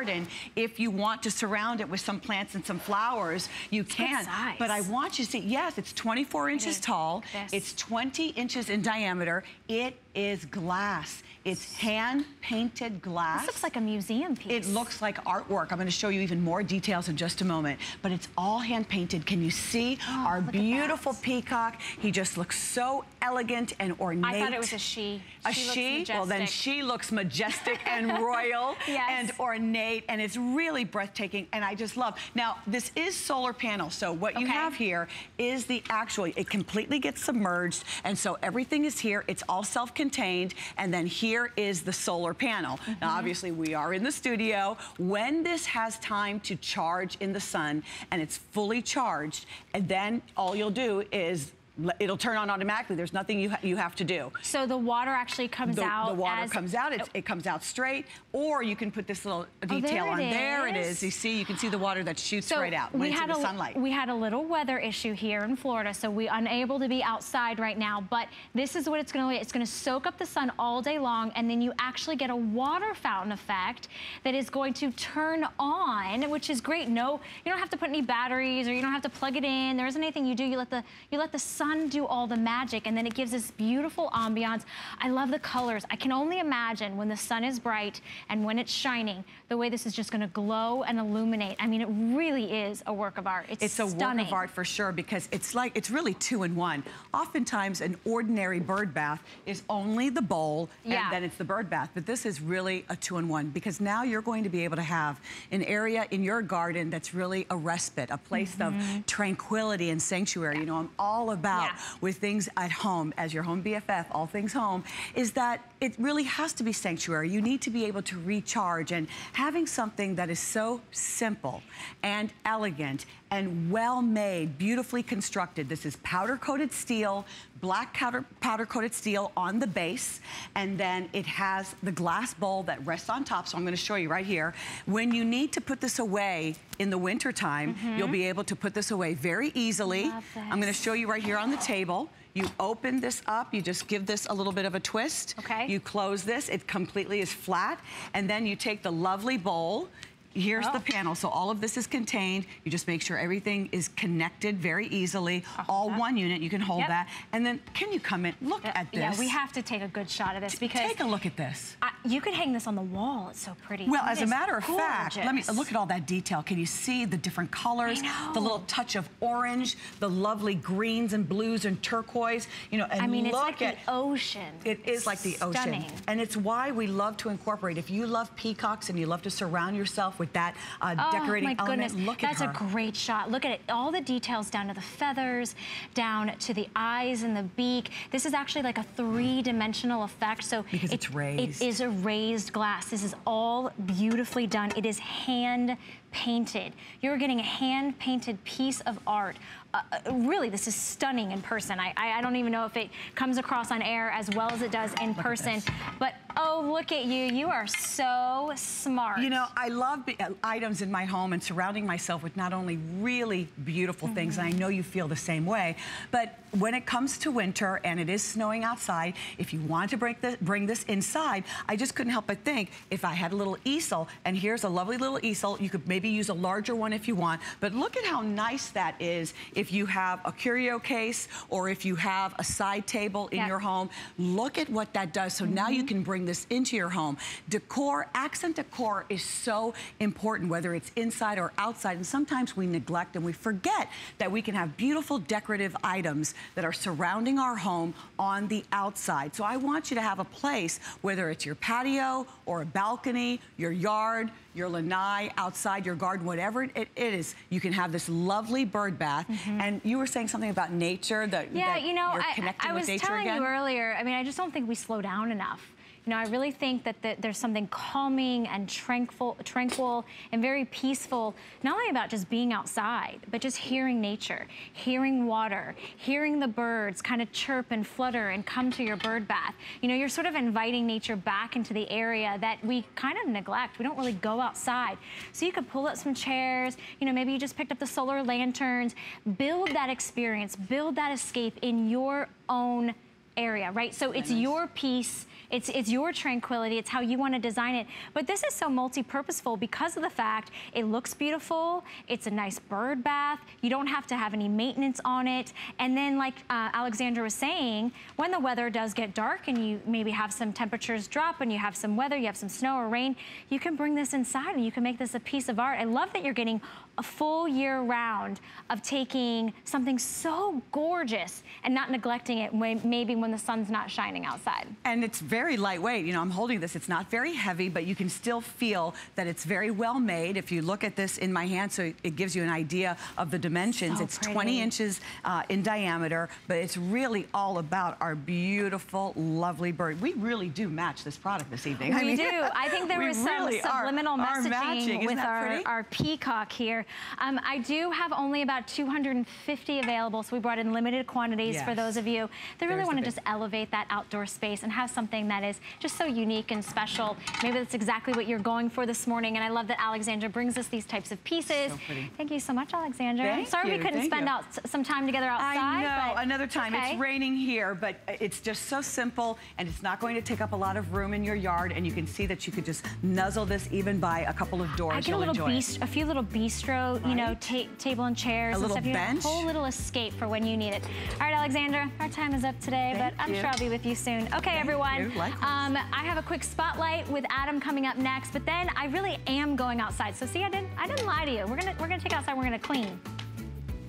if you want to surround it with some plants and some flowers, you it's can. But I want you to see, yes, it's 24 inches tall. Yes. It's 20 inches in diameter. It is glass. It's hand-painted glass. This looks like a museum piece. It looks like artwork. I'm going to show you even more details in just a moment. But it's all hand-painted. Can you see oh, our beautiful peacock? He just looks so elegant and ornate. I thought it was a she. A she? Well, then she looks majestic and royal yes. and ornate. And it's really breathtaking. And I just love. Now, this is solar panel. So what okay. you have here is the actual, it completely gets submerged. And so everything is here. It's all self-contained. And then here is the solar panel. Mm -hmm. Now, mm-hmm. obviously, we are in the studio. When this has time to charge in the sun and it's fully charged, and then all you'll do is it'll turn on automatically. There's nothing you ha you have to do. So the water actually comes the, out. The water comes out. It's, oh. it comes out straight, or you can put this little oh, detail oh, on. Is. There it is. You see, you can see the water that shoots so right out when we it's had in the a, sunlight. We had a little weather issue here in Florida, so we're unable to be outside right now. But this is what it's going to. It's going to soak up the sun all day long, and then you actually get a water fountain effect that is going to turn on, which is great. No, you don't have to put any batteries, or you don't have to plug it in. There isn't anything you do. You let the you let the sun do all the magic and then it gives this beautiful ambiance. I love the colors. I can only imagine when the sun is bright and when it's shining, the way this is just gonna glow and illuminate. I mean, it really is a work of art. It's, it's stunning. a work of art for sure because it's like, it's really two in one. Oftentimes an ordinary bird bath is only the bowl yeah. and then it's the bird bath, but this is really a two in one because now you're going to be able to have an area in your garden that's really a respite, a place mm -hmm. of mm-hmm. tranquility and sanctuary. You know, I'm all about yeah. with things at home, as your home BFF, all things home, is that it really has to be sanctuary. You need to be able to recharge and having something that is so simple and elegant and well-made, beautifully constructed. This is powder-coated steel, black powder, powder coated steel on the base and then it has the glass bowl that rests on top so I'm going to show you right here when you need to put this away in the winter time mm -hmm. you'll be able to put this away very easily I'm going to show you right here on the table you open this up, you just give this a little bit of a twist. Okay. You close this, it completely is flat. And then you take the lovely bowl, Here's oh. the panel. So all of this is contained. You just make sure everything is connected very easily. Uh-huh. All that. one unit. You can hold yep. that. And then can you come in? Look uh, yeah, at this. Yeah, we have to take a good shot of this because... Take a look at this. I, you could hang this on the wall. It's so pretty. Well, it as a matter of gorgeous. fact, let me look at all that detail. Can you see the different colors? The little touch of orange, the lovely greens and blues and turquoise. You know, and I mean, it's like at, the ocean. It is like the Stunning. ocean. And it's why we love to incorporate. If you love peacocks and you love to surround yourself with that uh, oh, decorating my element. Goodness. Look That's at her. a great shot. Look at it. All the details down to the feathers, down to the eyes and the beak. This is actually like a three-dimensional effect. So because it, it's raised. It is a raised glass. This is all beautifully done. It is hand painted. You're getting a hand-painted piece of art. Uh, uh, really, this is stunning in person. I, I, I, don't even know if it comes across on air as well as it does in look person. But, oh, look at you. You are so smart. You know, I love uh, items in my home and surrounding myself with not only really beautiful mm -hmm. things, and I know you feel the same way, but when it comes to winter and it is snowing outside, if you want to bring this, bring this inside, I just couldn't help but think if I had a little easel, and here's a lovely little easel, you could maybe use a larger one if you want, but look at how nice that is if you have a curio case or if you have a side table in your home. Look at what that does. So mm -hmm. now you mm-hmm. can bring this into your home. Decor, accent decor is so important, whether it's inside or outside, and sometimes we neglect and we forget that we can have beautiful decorative items that are surrounding our home on the outside. So I want you to have a place, whether it's your patio or a balcony, your yard, your lanai, outside your garden, whatever it, it is, you can have this lovely bird bath. Mm -hmm. And you were saying something about nature, that, yeah, that you know, I, I was telling again. you earlier, I mean, I just don't think we slow down enough. You know, I really think that the, there's something calming and tranquil, tranquil and very peaceful, not only about just being outside, but just hearing nature, hearing water, hearing the birds kind of chirp and flutter and come to your bird bath. You know, you're sort of inviting nature back into the area that we kind of neglect. We don't really go outside. So you could pull up some chairs, you know, maybe you just picked up the solar lanterns, build that experience, build that escape in your own area, right? So it's your piece it's, it's your tranquility. It's how you want to design it. But this is so multi-purposeful because of the fact it looks beautiful. It's a nice bird bath. You don't have to have any maintenance on it. And then like uh, Alexandra was saying, when the weather does get dark and you maybe have some temperatures drop and you have some weather, you have some snow or rain, you can bring this inside and you can make this a piece of art. I love that you're getting a full year round of taking something so gorgeous and not neglecting it when, maybe when the sun's not shining outside. And it's very lightweight. You know, I'm holding this. It's not very heavy, but you can still feel that it's very well made. If you look at this in my hand, so it gives you an idea of the dimensions. So it's pretty. 20 inches uh, in diameter, but it's really all about our beautiful, lovely bird. We really do match this product this evening. We I mean, do. I think there was some really subliminal are, messaging are with our, our peacock here. Um, I do have only about 250 available, so we brought in limited quantities yes. for those of you that really want to just elevate that outdoor space and have something that is just so unique and special. Maybe that's exactly what you're going for this morning, and I love that Alexandra brings us these types of pieces. So Thank you so much, Alexandra. Thank I'm sorry you. we couldn't Thank spend you. out some time together outside. I know, another time. Okay. It's raining here, but it's just so simple, and it's not going to take up a lot of room in your yard, and you can see that you could just nuzzle this even by a couple of doors. I get You'll a little bistro, a few little right? you know, table and chairs a and little stuff. Bench. a whole little escape for when you need it. All right, Alexandra, our time is up today, Thank but I'm you. sure I'll be with you soon. Okay, Thank everyone. Um, I have a quick spotlight with Adam coming up next, but then I really am going outside. So see, I didn't, I didn't lie to you. We're gonna, we're gonna take outside. We're gonna clean.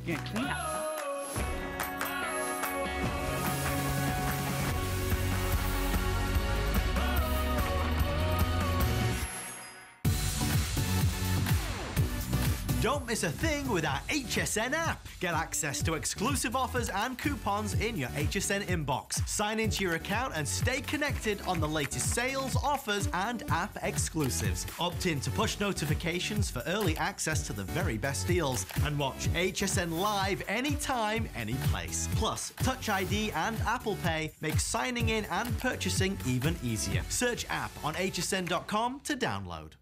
You're gonna clean up. Don't miss a thing with our HSN app. Get access to exclusive offers and coupons in your HSN inbox. Sign into your account and stay connected on the latest sales, offers, and app exclusives. Opt in to push notifications for early access to the very best deals and watch HSN live anytime, anyplace. Plus, Touch ID and Apple Pay make signing in and purchasing even easier. Search app on hsn.com to download.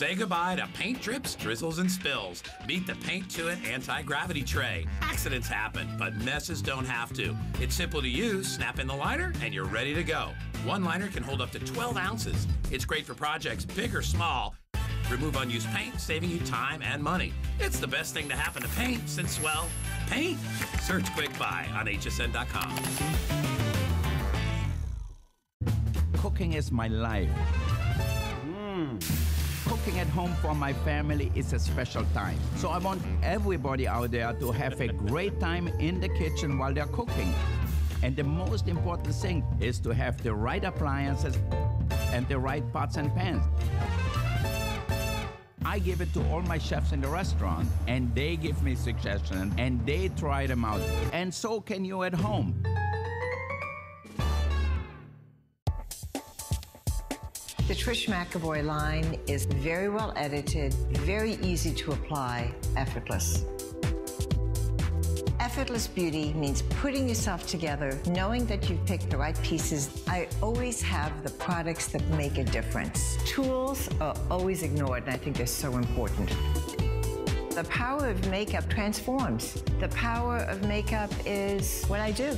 Say goodbye to paint drips, drizzles, and spills. Meet the Paint to It anti-gravity tray. Accidents happen, but messes don't have to. It's simple to use, snap in the liner, and you're ready to go. One liner can hold up to 12 ounces. It's great for projects big or small. Remove unused paint, saving you time and money. It's the best thing to happen to paint since, well, paint. Search Quick Buy on hsn.com. Cooking is my life. Cooking at home for my family is a special time. So I want everybody out there to have a great time in the kitchen while they're cooking. And the most important thing is to have the right appliances and the right pots and pans. I give it to all my chefs in the restaurant, and they give me suggestions, and they try them out. And so can you at home. The Trish McEvoy line is very well edited, very easy to apply, effortless. Effortless beauty means putting yourself together, knowing that you've picked the right pieces. I always have the products that make a difference. Tools are always ignored, and I think they're so important. The power of makeup transforms. The power of makeup is what I do.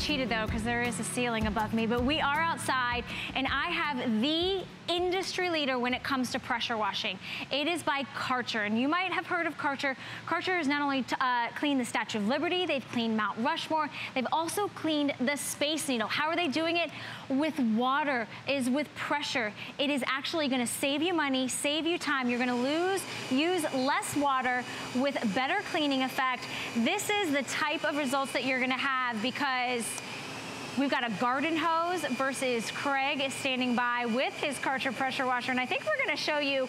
Cheated though, because there is a ceiling above me, but we are outside, and I have the industry leader when it comes to pressure washing. It is by Karcher, and you might have heard of Karcher. Karcher has not only uh, cleaned the Statue of Liberty, they've cleaned Mount Rushmore, they've also cleaned the Space Needle. How are they doing it? With water, is with pressure. It is actually gonna save you money, save you time. You're gonna lose, use less water with better cleaning effect. This is the type of results that you're gonna have because We've got a garden hose versus Craig is standing by with his Karcher pressure washer. And I think we're gonna show you,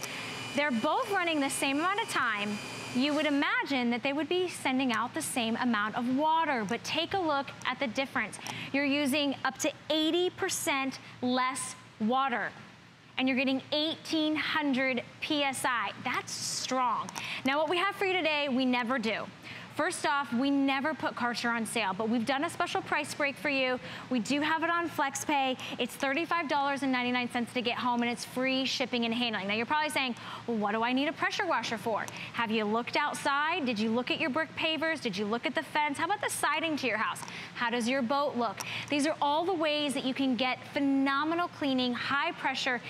they're both running the same amount of time. You would imagine that they would be sending out the same amount of water, but take a look at the difference. You're using up to 80% less water and you're getting 1800 PSI. That's strong. Now what we have for you today, we never do. First off, we never put Karcher on sale, but we've done a special price break for you. We do have it on FlexPay. It's $35.99 to get home, and it's free shipping and handling. Now, you're probably saying, well, what do I need a pressure washer for? Have you looked outside? Did you look at your brick pavers? Did you look at the fence? How about the siding to your house? How does your boat look? These are all the ways that you can get phenomenal cleaning, high pressure,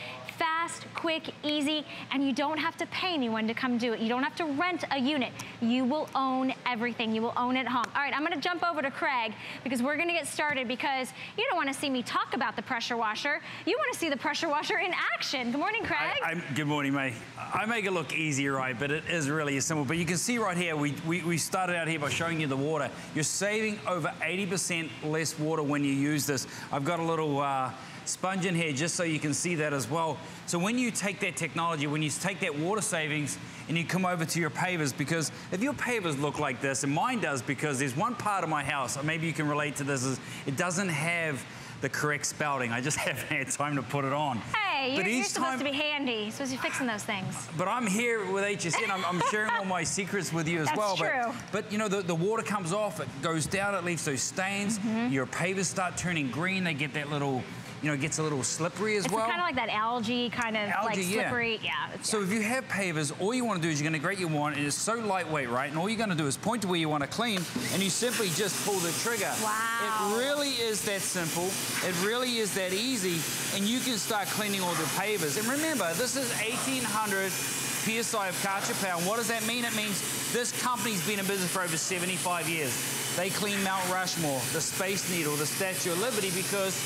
fast, quick, easy, and you don't have to pay anyone to come do it. You don't have to rent a unit. You will own everything. You will own it home. All right, I'm gonna jump over to Craig because we're gonna get started because you don't wanna see me talk about the pressure washer. You wanna see the pressure washer in action. Good morning, Craig. I, I'm, good morning, May. I make it look easy, right? But it is really simple. But you can see right here, we, we, we started out here by showing you the water. You're saving over 80% less water when you use this. I've got a little uh, sponge in here just so you can see that as well. So when you take that technology, when you take that water savings and you come over to your pavers, because if your pavers look like this, and mine does because there's one part of my house, or maybe you can relate to this, is it doesn't have the correct spouting. I just haven't had time to put it on. Hey, But you're, you're supposed time- to be handy. You're supposed to be fixing those things. But I'm here with HSN. I'm, I'm sharing all my secrets with you as That's well. true. But, but you know, the, the water comes off, it goes down, it leaves those stains. Mm-hmm. Your pavers start turning green. They get that little, you know, it gets a little slippery as It's well. It's kind of like that algae, kind of like Algae, yeah. slippery. Yeah. it's- So if you have pavers, all you want to do is you're going to grate your one, and it's so lightweight, right? And all you're going to do is point to where you want to clean, and you simply just pull the trigger. Wow. It really is that simple. It really is that easy, and you can start cleaning all the pavers. And remember, this is 1,800 PSI of Karcher Power. And what does that mean? It means this company's been in business for over 75 years. They clean Mount Rushmore, the Space Needle, the Statue of Liberty because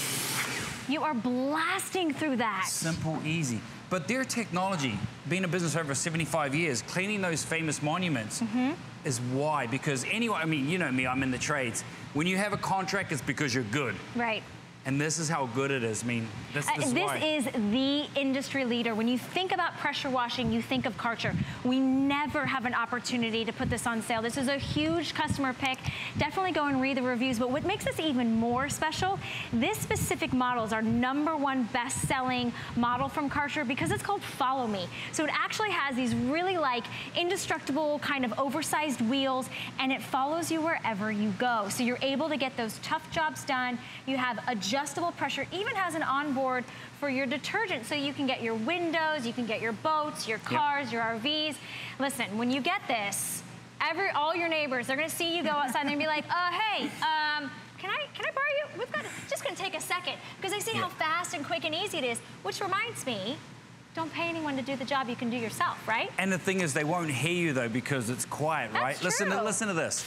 You are blasting through that. Simple, easy. But their technology, being a business over 75 years, cleaning those famous monuments Mm-hmm. is why. Because anyway, I mean, you know me, I'm in the trades. When you have a contract, it's because you're good. Right. And this is how good it is. I mean, this, Uh, this is this why. is the industry leader. When you think about pressure washing, you think of Karcher. We never have an opportunity to put this on sale. This is a huge customer pick. Definitely go and read the reviews. But what makes this even more special, this specific model is our number one best-selling model from Karcher because it's called Follow Me. So it actually has these really like indestructible kind of oversized wheels and it follows you wherever you go. So you're able to get those tough jobs done. You have adjustable pressure, even has an onboard for your detergent so you can get your windows, you can get your boats, your cars, your RVs. Listen, when you get this, every all your neighbors, they're gonna see you go outside and they're be like, uh, hey, um, can I, can I borrow you? We've got, just gonna take a second because they see how fast and quick and easy it is, which reminds me, don't pay anyone to do the job you can do yourself, right? And the thing is, they won't hear you though because it's quiet, right? That's Listen to listen to this.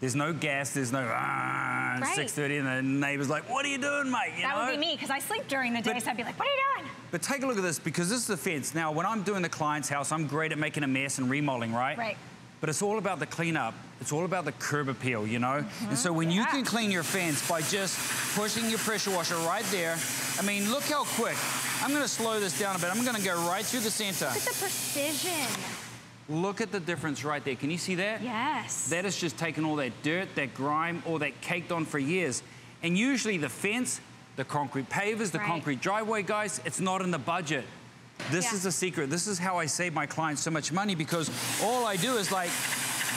There's no gas, there's no ah, Right. 6.30 and the neighbor's like, what are you doing, mate? You that know? would be me because I sleep during the day, But- so I'd be like, what are you doing? But take a look at this because this is the fence. Now, when I'm doing the client's house, I'm great at making a mess and remodeling, right? Right. But it's all about the cleanup. It's all about the curb appeal, you know? And so when you can clean your fence by just pushing your pressure washer right there, I mean, look how quick. I'm gonna slow this down a bit. I'm gonna go right through the center. Look at the precision. Look at the difference right there. Can you see that? Yes. That has just taken all that dirt, that grime, all that caked on for years. And usually the fence, the concrete pavers, the Right. concrete driveway, guys, it's not in the budget. This Yeah. is the secret. This is how I save my clients so much money because all I do is like,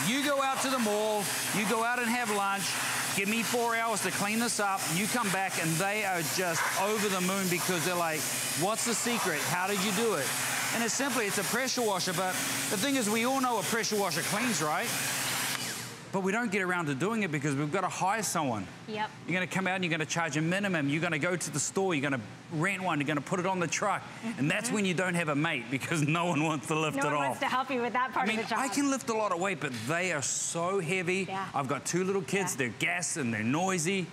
you go out to the mall, you go out and have lunch, give me four hours to clean this up, you come back and they are just over the moon because they're like, what's the secret? How did you do it? And it's simply, it's a pressure washer, but the thing is we all know a pressure washer cleans, right? But we don't get around to doing it because we've got to hire someone. Yep. You're going to come out and you're going to charge a minimum. You're going to go to the store. You're going to rent one. You're going to put it on the truck. And that's when you don't have a mate because no one wants to lift. No it one wants to help you with that part I mean, of the job. I can lift a lot of weight, but they are so heavy. Yeah. I've got two little kids. Yeah. They're gas and they're noisy.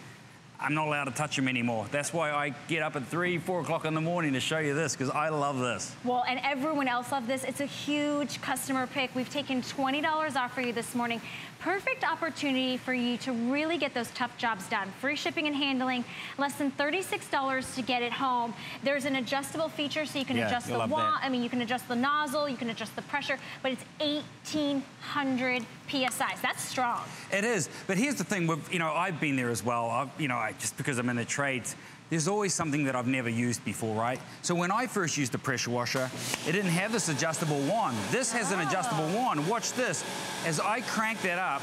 I'm not allowed to touch them anymore. That's why I get up at three, four o'clock in the morning to show you this because I love this. Well, and everyone else loved this. It's a huge customer pick. We've taken $20 off for you this morning. Perfect opportunity for you to really get those tough jobs done. Free shipping and handling, less than $36 to get it home. There's an adjustable feature so you can Yeah, adjust the that. I mean, you can adjust the nozzle, you can adjust the pressure, but it's 1,800 PSIs. That's strong. It is, but here's the thing. With, you know, I've been there as well. I've, you know, I, just because I'm in the trades, there's always something that I've never used before, right? So when I first used the pressure washer, it didn't have this adjustable wand. This has an adjustable wand. Watch this. As I crank that up,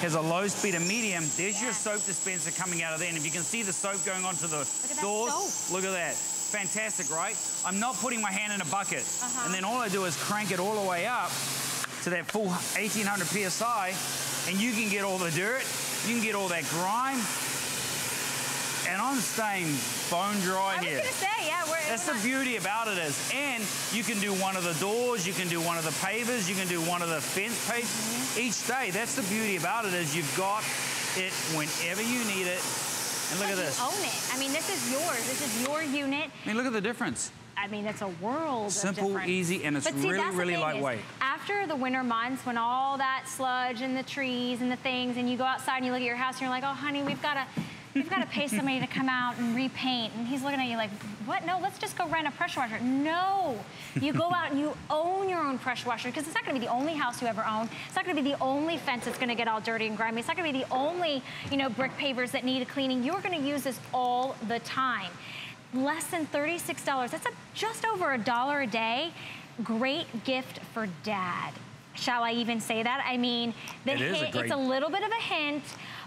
has a low speed and medium. There's your soap dispenser coming out of there. And if you can see the soap going onto the that doors, look at that. Fantastic, right? I'm not putting my hand in a bucket. Uh-huh. And then all I do is crank it all the way up to that full 1800 PSI, and you can get all the dirt, you can get all that grime, and I'm staying bone dry I was here. gonna say, yeah, we're. That's the beauty about it is, and you can do one of the doors, you can do one of the pavers, you can do one of the fence pavers Mm-hmm. each day. That's the beauty about it is you've got it whenever you need it. And look at you this. own it. I mean, this is yours. This is your unit. I mean, look at the difference. I mean, it's a world Simple, of difference. easy, and it's see, really, really thing is, lightweight. after the winter months, when all that sludge and the trees and the things, and you go outside and you look at your house and you're like, oh, honey, we've got to. We've got to pay somebody to come out and repaint. And he's looking at you like, what? No, let's just go rent a pressure washer. No. You go out and you own your own pressure washer because it's not going to be the only house you ever own. It's not going to be the only fence that's going to get all dirty and grimy. It's not going to be the only, you know, brick pavers that need a cleaning. You're going to use this all the time less than $36. That's a, just over a dollar a day. Great gift for dad. Shall I even say that? I mean, the It a hint, great- it's a little bit of a hint,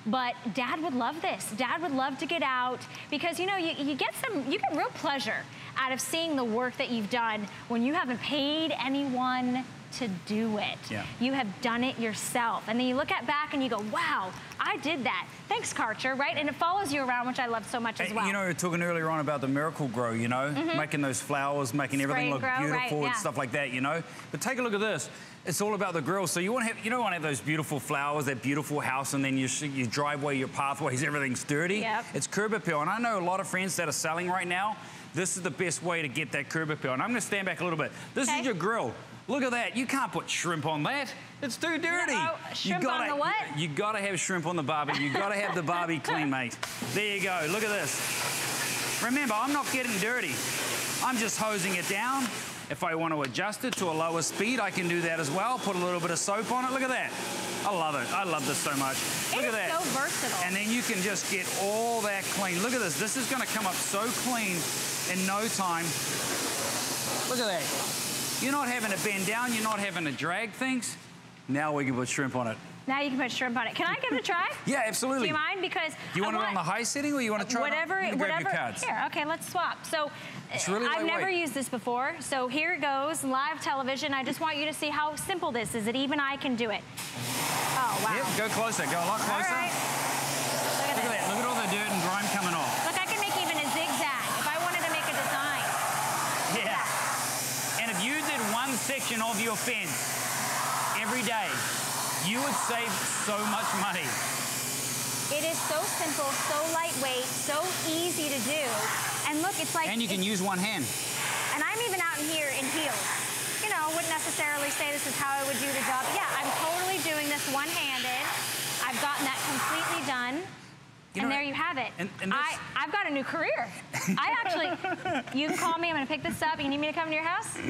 but dad would love this. Dad would love to get out because, you know, you, you get some, you get real pleasure out of seeing the work that you've done when you haven't paid anyone to do it. Yeah. You have done it yourself. And then you look at back and you go, wow, I did that. Thanks, Karcher, right? And it follows you around, which I love so much as well. You know, we were talking earlier on about the Miracle-Gro, you know, mm-hmm. making those flowers, making Spray everything look grow, right, beautiful yeah. and stuff like that, you know. But take a look at this. It's all about the grill. So you want to have, you don't want to have those beautiful flowers, that beautiful house, and then your, your driveway, your pathways, everything's dirty. Yep. It's curb appeal. And I know a lot of friends that are selling right now. This is the best way to get that curb appeal. And I'm going to stand back a little bit. This Okay. is your grill. Look at that. You can't put shrimp on that. It's too dirty. shrimp you gotta, the what? You gotta have shrimp on the barbie. You gotta have the barbie clean, mate. There you go. Look at this. Remember, I'm not getting dirty. I'm just hosing it down. If I want to adjust it to a lower speed, I can do that as well. Put a little bit of soap on it. Look at that. I love it. I love this so much. Look at that. so versatile. And then you can just get all that clean. Look at this. This is going to come up so clean in no time. Look at that. You're not having to bend down. You're not having to drag things. Now we can put shrimp on it. Now you can put shrimp on it. Can I give it a try? Yeah, absolutely. Do you mind? Because Do you I want it on the high setting or you want to try whatever, it on? Whatever. cards. Here, okay, let's swap. So It's really I've never used this before. So here it goes, live television. I just want you to see how simple this is. That even I can do it. Oh wow! Yep, go closer. Go a lot closer. right. Look at Look at that. Look at all the dirt and grime coming off. Look, I can make even a zigzag if I wanted to make a design. Yeah. And if you did one section of your fence every day, you would save so much money. It is so simple, so lightweight, so easy to do. And look, it's like... And you can use one hand. And I'm even out in here in heels. You know, wouldn't necessarily say this is how I would do the job. Yeah, I'm totally doing this one-handed. I've gotten that completely done. You and know, there you have it. and- and I, I've got a new career. I actually, you can call me, I'm gonna pick this up. You need me to come to your house? You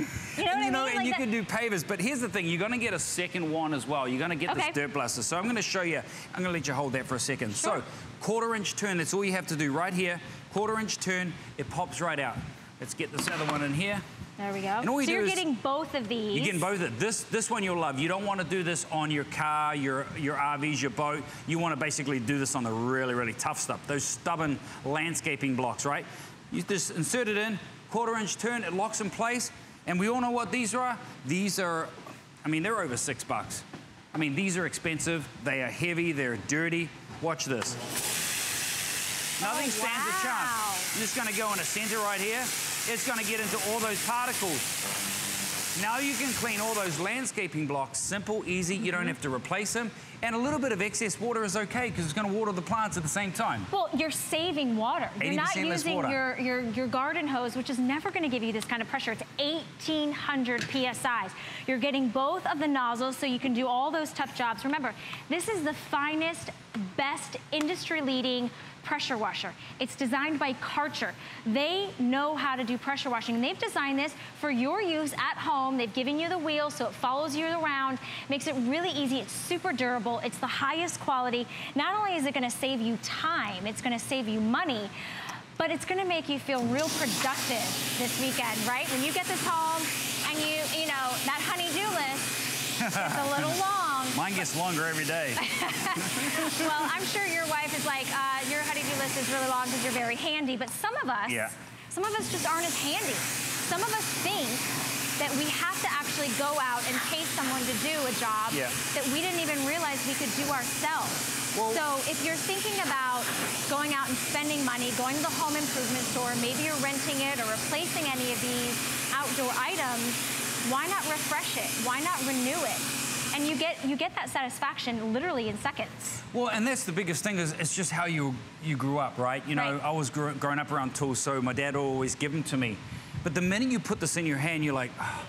know what and, you I know, mean? and Like you can do pavers, but here's the thing, you're gonna get a second one as well. You're gonna get Okay. this dirt blaster. So I'm gonna show you, I'm gonna let you hold that for a second. So, quarter inch turn, that's all you have to do right here. Quarter inch turn, it pops right out. Let's get this other one in here. There we go. And all you so you're getting both of these. You're getting both of this. This one you'll love. You don't want to do this on your car, your your RVs, your boat. You want to basically do this on the really really tough stuff. Those stubborn landscaping blocks, right? You just insert it in, quarter inch turn. It locks in place. And we all know what these are. These are, I mean, they're over six bucks. I mean, these are expensive. They are heavy. They're dirty. Watch this. Nothing stands a chance. I'm just going to go in the center right here. It's going to get into all those particles. Now you can clean all those landscaping blocks. Simple, easy. You don't have to replace them. And a little bit of excess water is okay because it's going to water the plants at the same time. Well, you're saving water. You're not 80% less using water. your, your, your garden hose, which is never going to give you this kind of pressure. It's 1,800 PSIs. You're getting both of the nozzles so you can do all those tough jobs. Remember, this is the finest, best, industry-leading pressure washer. It's designed by Karcher. They know how to do pressure washing. They've designed this for your use at home. They've given you the wheel so it follows you around, makes it really easy. It's super durable. It's the highest quality. Not only is it gonna save you time, it's gonna save you money, but it's gonna make you feel real productive this weekend, right? When you get this home and you, you know, that honey-do list gets a little long. Mine gets longer every day. well, I'm sure your wife is like, uh, your honey-do list is really long because you're very handy, but some of us, Yeah. some of us just aren't as handy. Some of us think that we have to actually go out and pay someone to do a job Yeah. that we didn't even realize we could do ourselves. so if you're thinking about going out and spending money, going to the home improvement store, maybe you're renting it or replacing any of these outdoor items, why not refresh it? Why not renew it? And you get you get that satisfaction literally in seconds. Well, and that's the biggest thing is it's just how you you grew up, right? You know, Right. I was gr- growing up around tools, so my dad always give them to me. But the minute you put this in your hand, you're like, "Ah,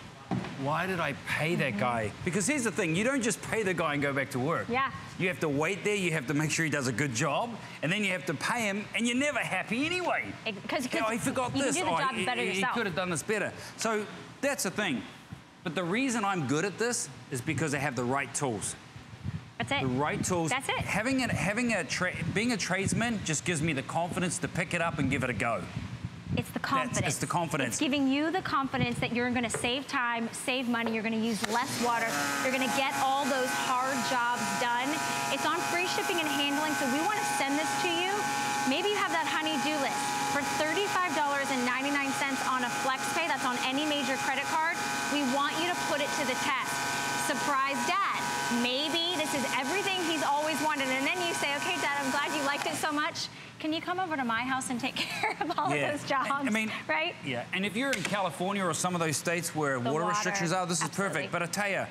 why did I pay that Mm-hmm. guy? Because here's the thing, you don't just pay the guy and go back to work. Yeah. You have to wait there, you have to make sure he does a good job, and then you have to pay him, and you're never happy anyway. Because You know, he forgot you this. can do the Oh, job better he- yourself. He could have done this better. So that's the thing. But the reason I'm good at this is because I have the right tools. That's it. The right tools. That's it. Having a, having a being a tradesman just gives me the confidence to pick it up and give it a go. It's the confidence. it's the confidence. It's giving you the confidence that you're going to save time, save money, you're going to use less water, you're going to get all those hard jobs done. It's on free shipping and handling, so we want to send this to you. Maybe you have that honey-do list for $35.99 on a FlexPay. That's on any major credit card. We want you to put it to the test. Surprise dad. Maybe this is everything he's always wanted. And then you say, okay, dad, I'm glad you liked it so much. Can you come over to my house and take care of all Yeah. of those jobs? I mean, right? Yeah, and if you're in California or some of those states where water, water, restrictions are, this is perfect. But I tell you,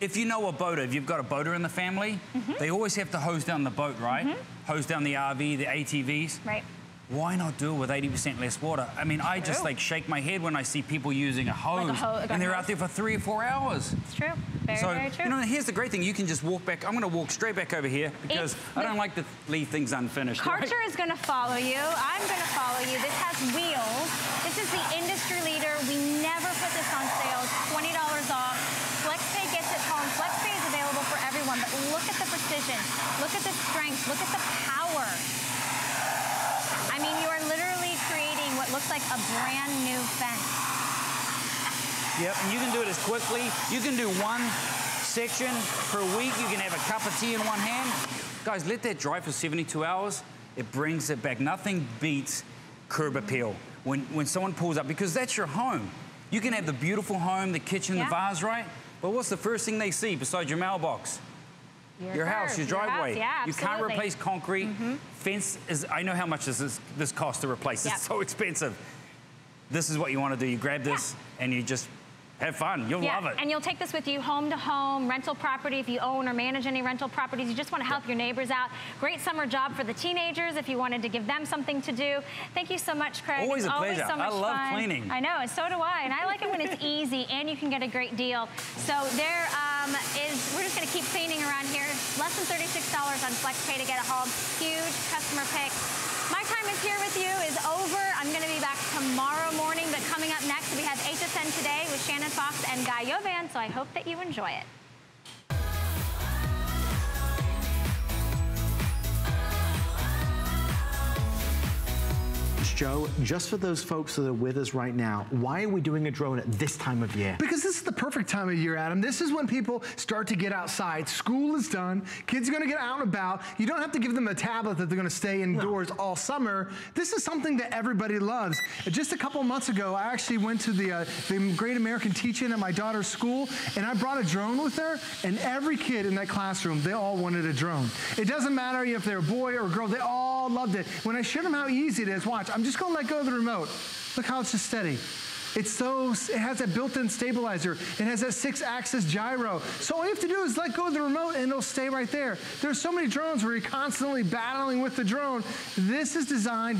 if you know a boater, if you've got a boater in the family, Mm-hmm. they always have to hose down the boat, right? Hose down the RV, the ATVs. Right. Why not do it with 80% less water? I mean, I just like shake my head when I see people using a hose, ho- a and they're out there for three or four hours. It's true. Very, so, very true. you know, here's the great thing. You can just walk back. I'm going to walk straight back over here because It's I don't like to leave things unfinished. right? Is going to follow you. I'm going to follow you. This has wheels. This is the industry leader. We never put this on sale. $20 off. FlexPay gets it home. FlexPay is available for everyone, but look at the precision. Look at the strength. Look at the power. I mean, you are literally creating what looks like a brand new fence. Yep, and you can do it as quickly. You can do one section per week. You can have a cup of tea in one hand. Guys, let that dry for 72 hours. It brings it back. Nothing beats curb appeal when, when someone pulls up because that's your home. You can have the beautiful home, the kitchen, Yeah. the vase, right? But what's the first thing they see besides your mailbox? Your, house, your curb, your driveway. house, yeah, you can't replace concrete. Fence is, I know how much this is, this costs to replace. Yep. It's so expensive. This is what you want to do. You grab this and you just have fun. You'll yeah, love it. And you'll take this with you home to home, rental property if you own or manage any rental properties. You just want to help your neighbors out. Great summer job for the teenagers if you wanted to give them something to do. Thank you so much, Craig. Always it's a always pleasure. So much I love fun. cleaning. I know, and so do I. And I like it when it's easy and you can get a great deal. So there um, is, we're just going to keep cleaning around here. Less than $36 on FlexPay to get a home. Huge customer pick. My time is here with you is over. I'm going to be back tomorrow morning, but coming up next, we have HSN Today with Shannon Fox and Guy Yovan, so I hope that you enjoy it. Joe, just for those folks that are with us right now, why are we doing a drone at this time of year? Because this is the perfect time of year, Adam. This is when people start to get outside. School is done. Kids are going to get out and about. You don't have to give them a tablet that they're going to stay indoors no. all summer. This is something that everybody loves. Just a couple months ago, I actually went to the, uh, the Great American Teach-In at my daughter's school, and I brought a drone with her, and every kid in that classroom, they all wanted a drone. It doesn't matter if they're a boy or a girl, they all loved it. When I showed them how easy it is, watch, I'm just going to let go of the remote. Look how it's just steady. It's so, it has that built-in stabilizer. It has that six-axis gyro. So all you have to do is let go of the remote and it'll stay right there. There's so many drones where you're constantly battling with the drone. This is designed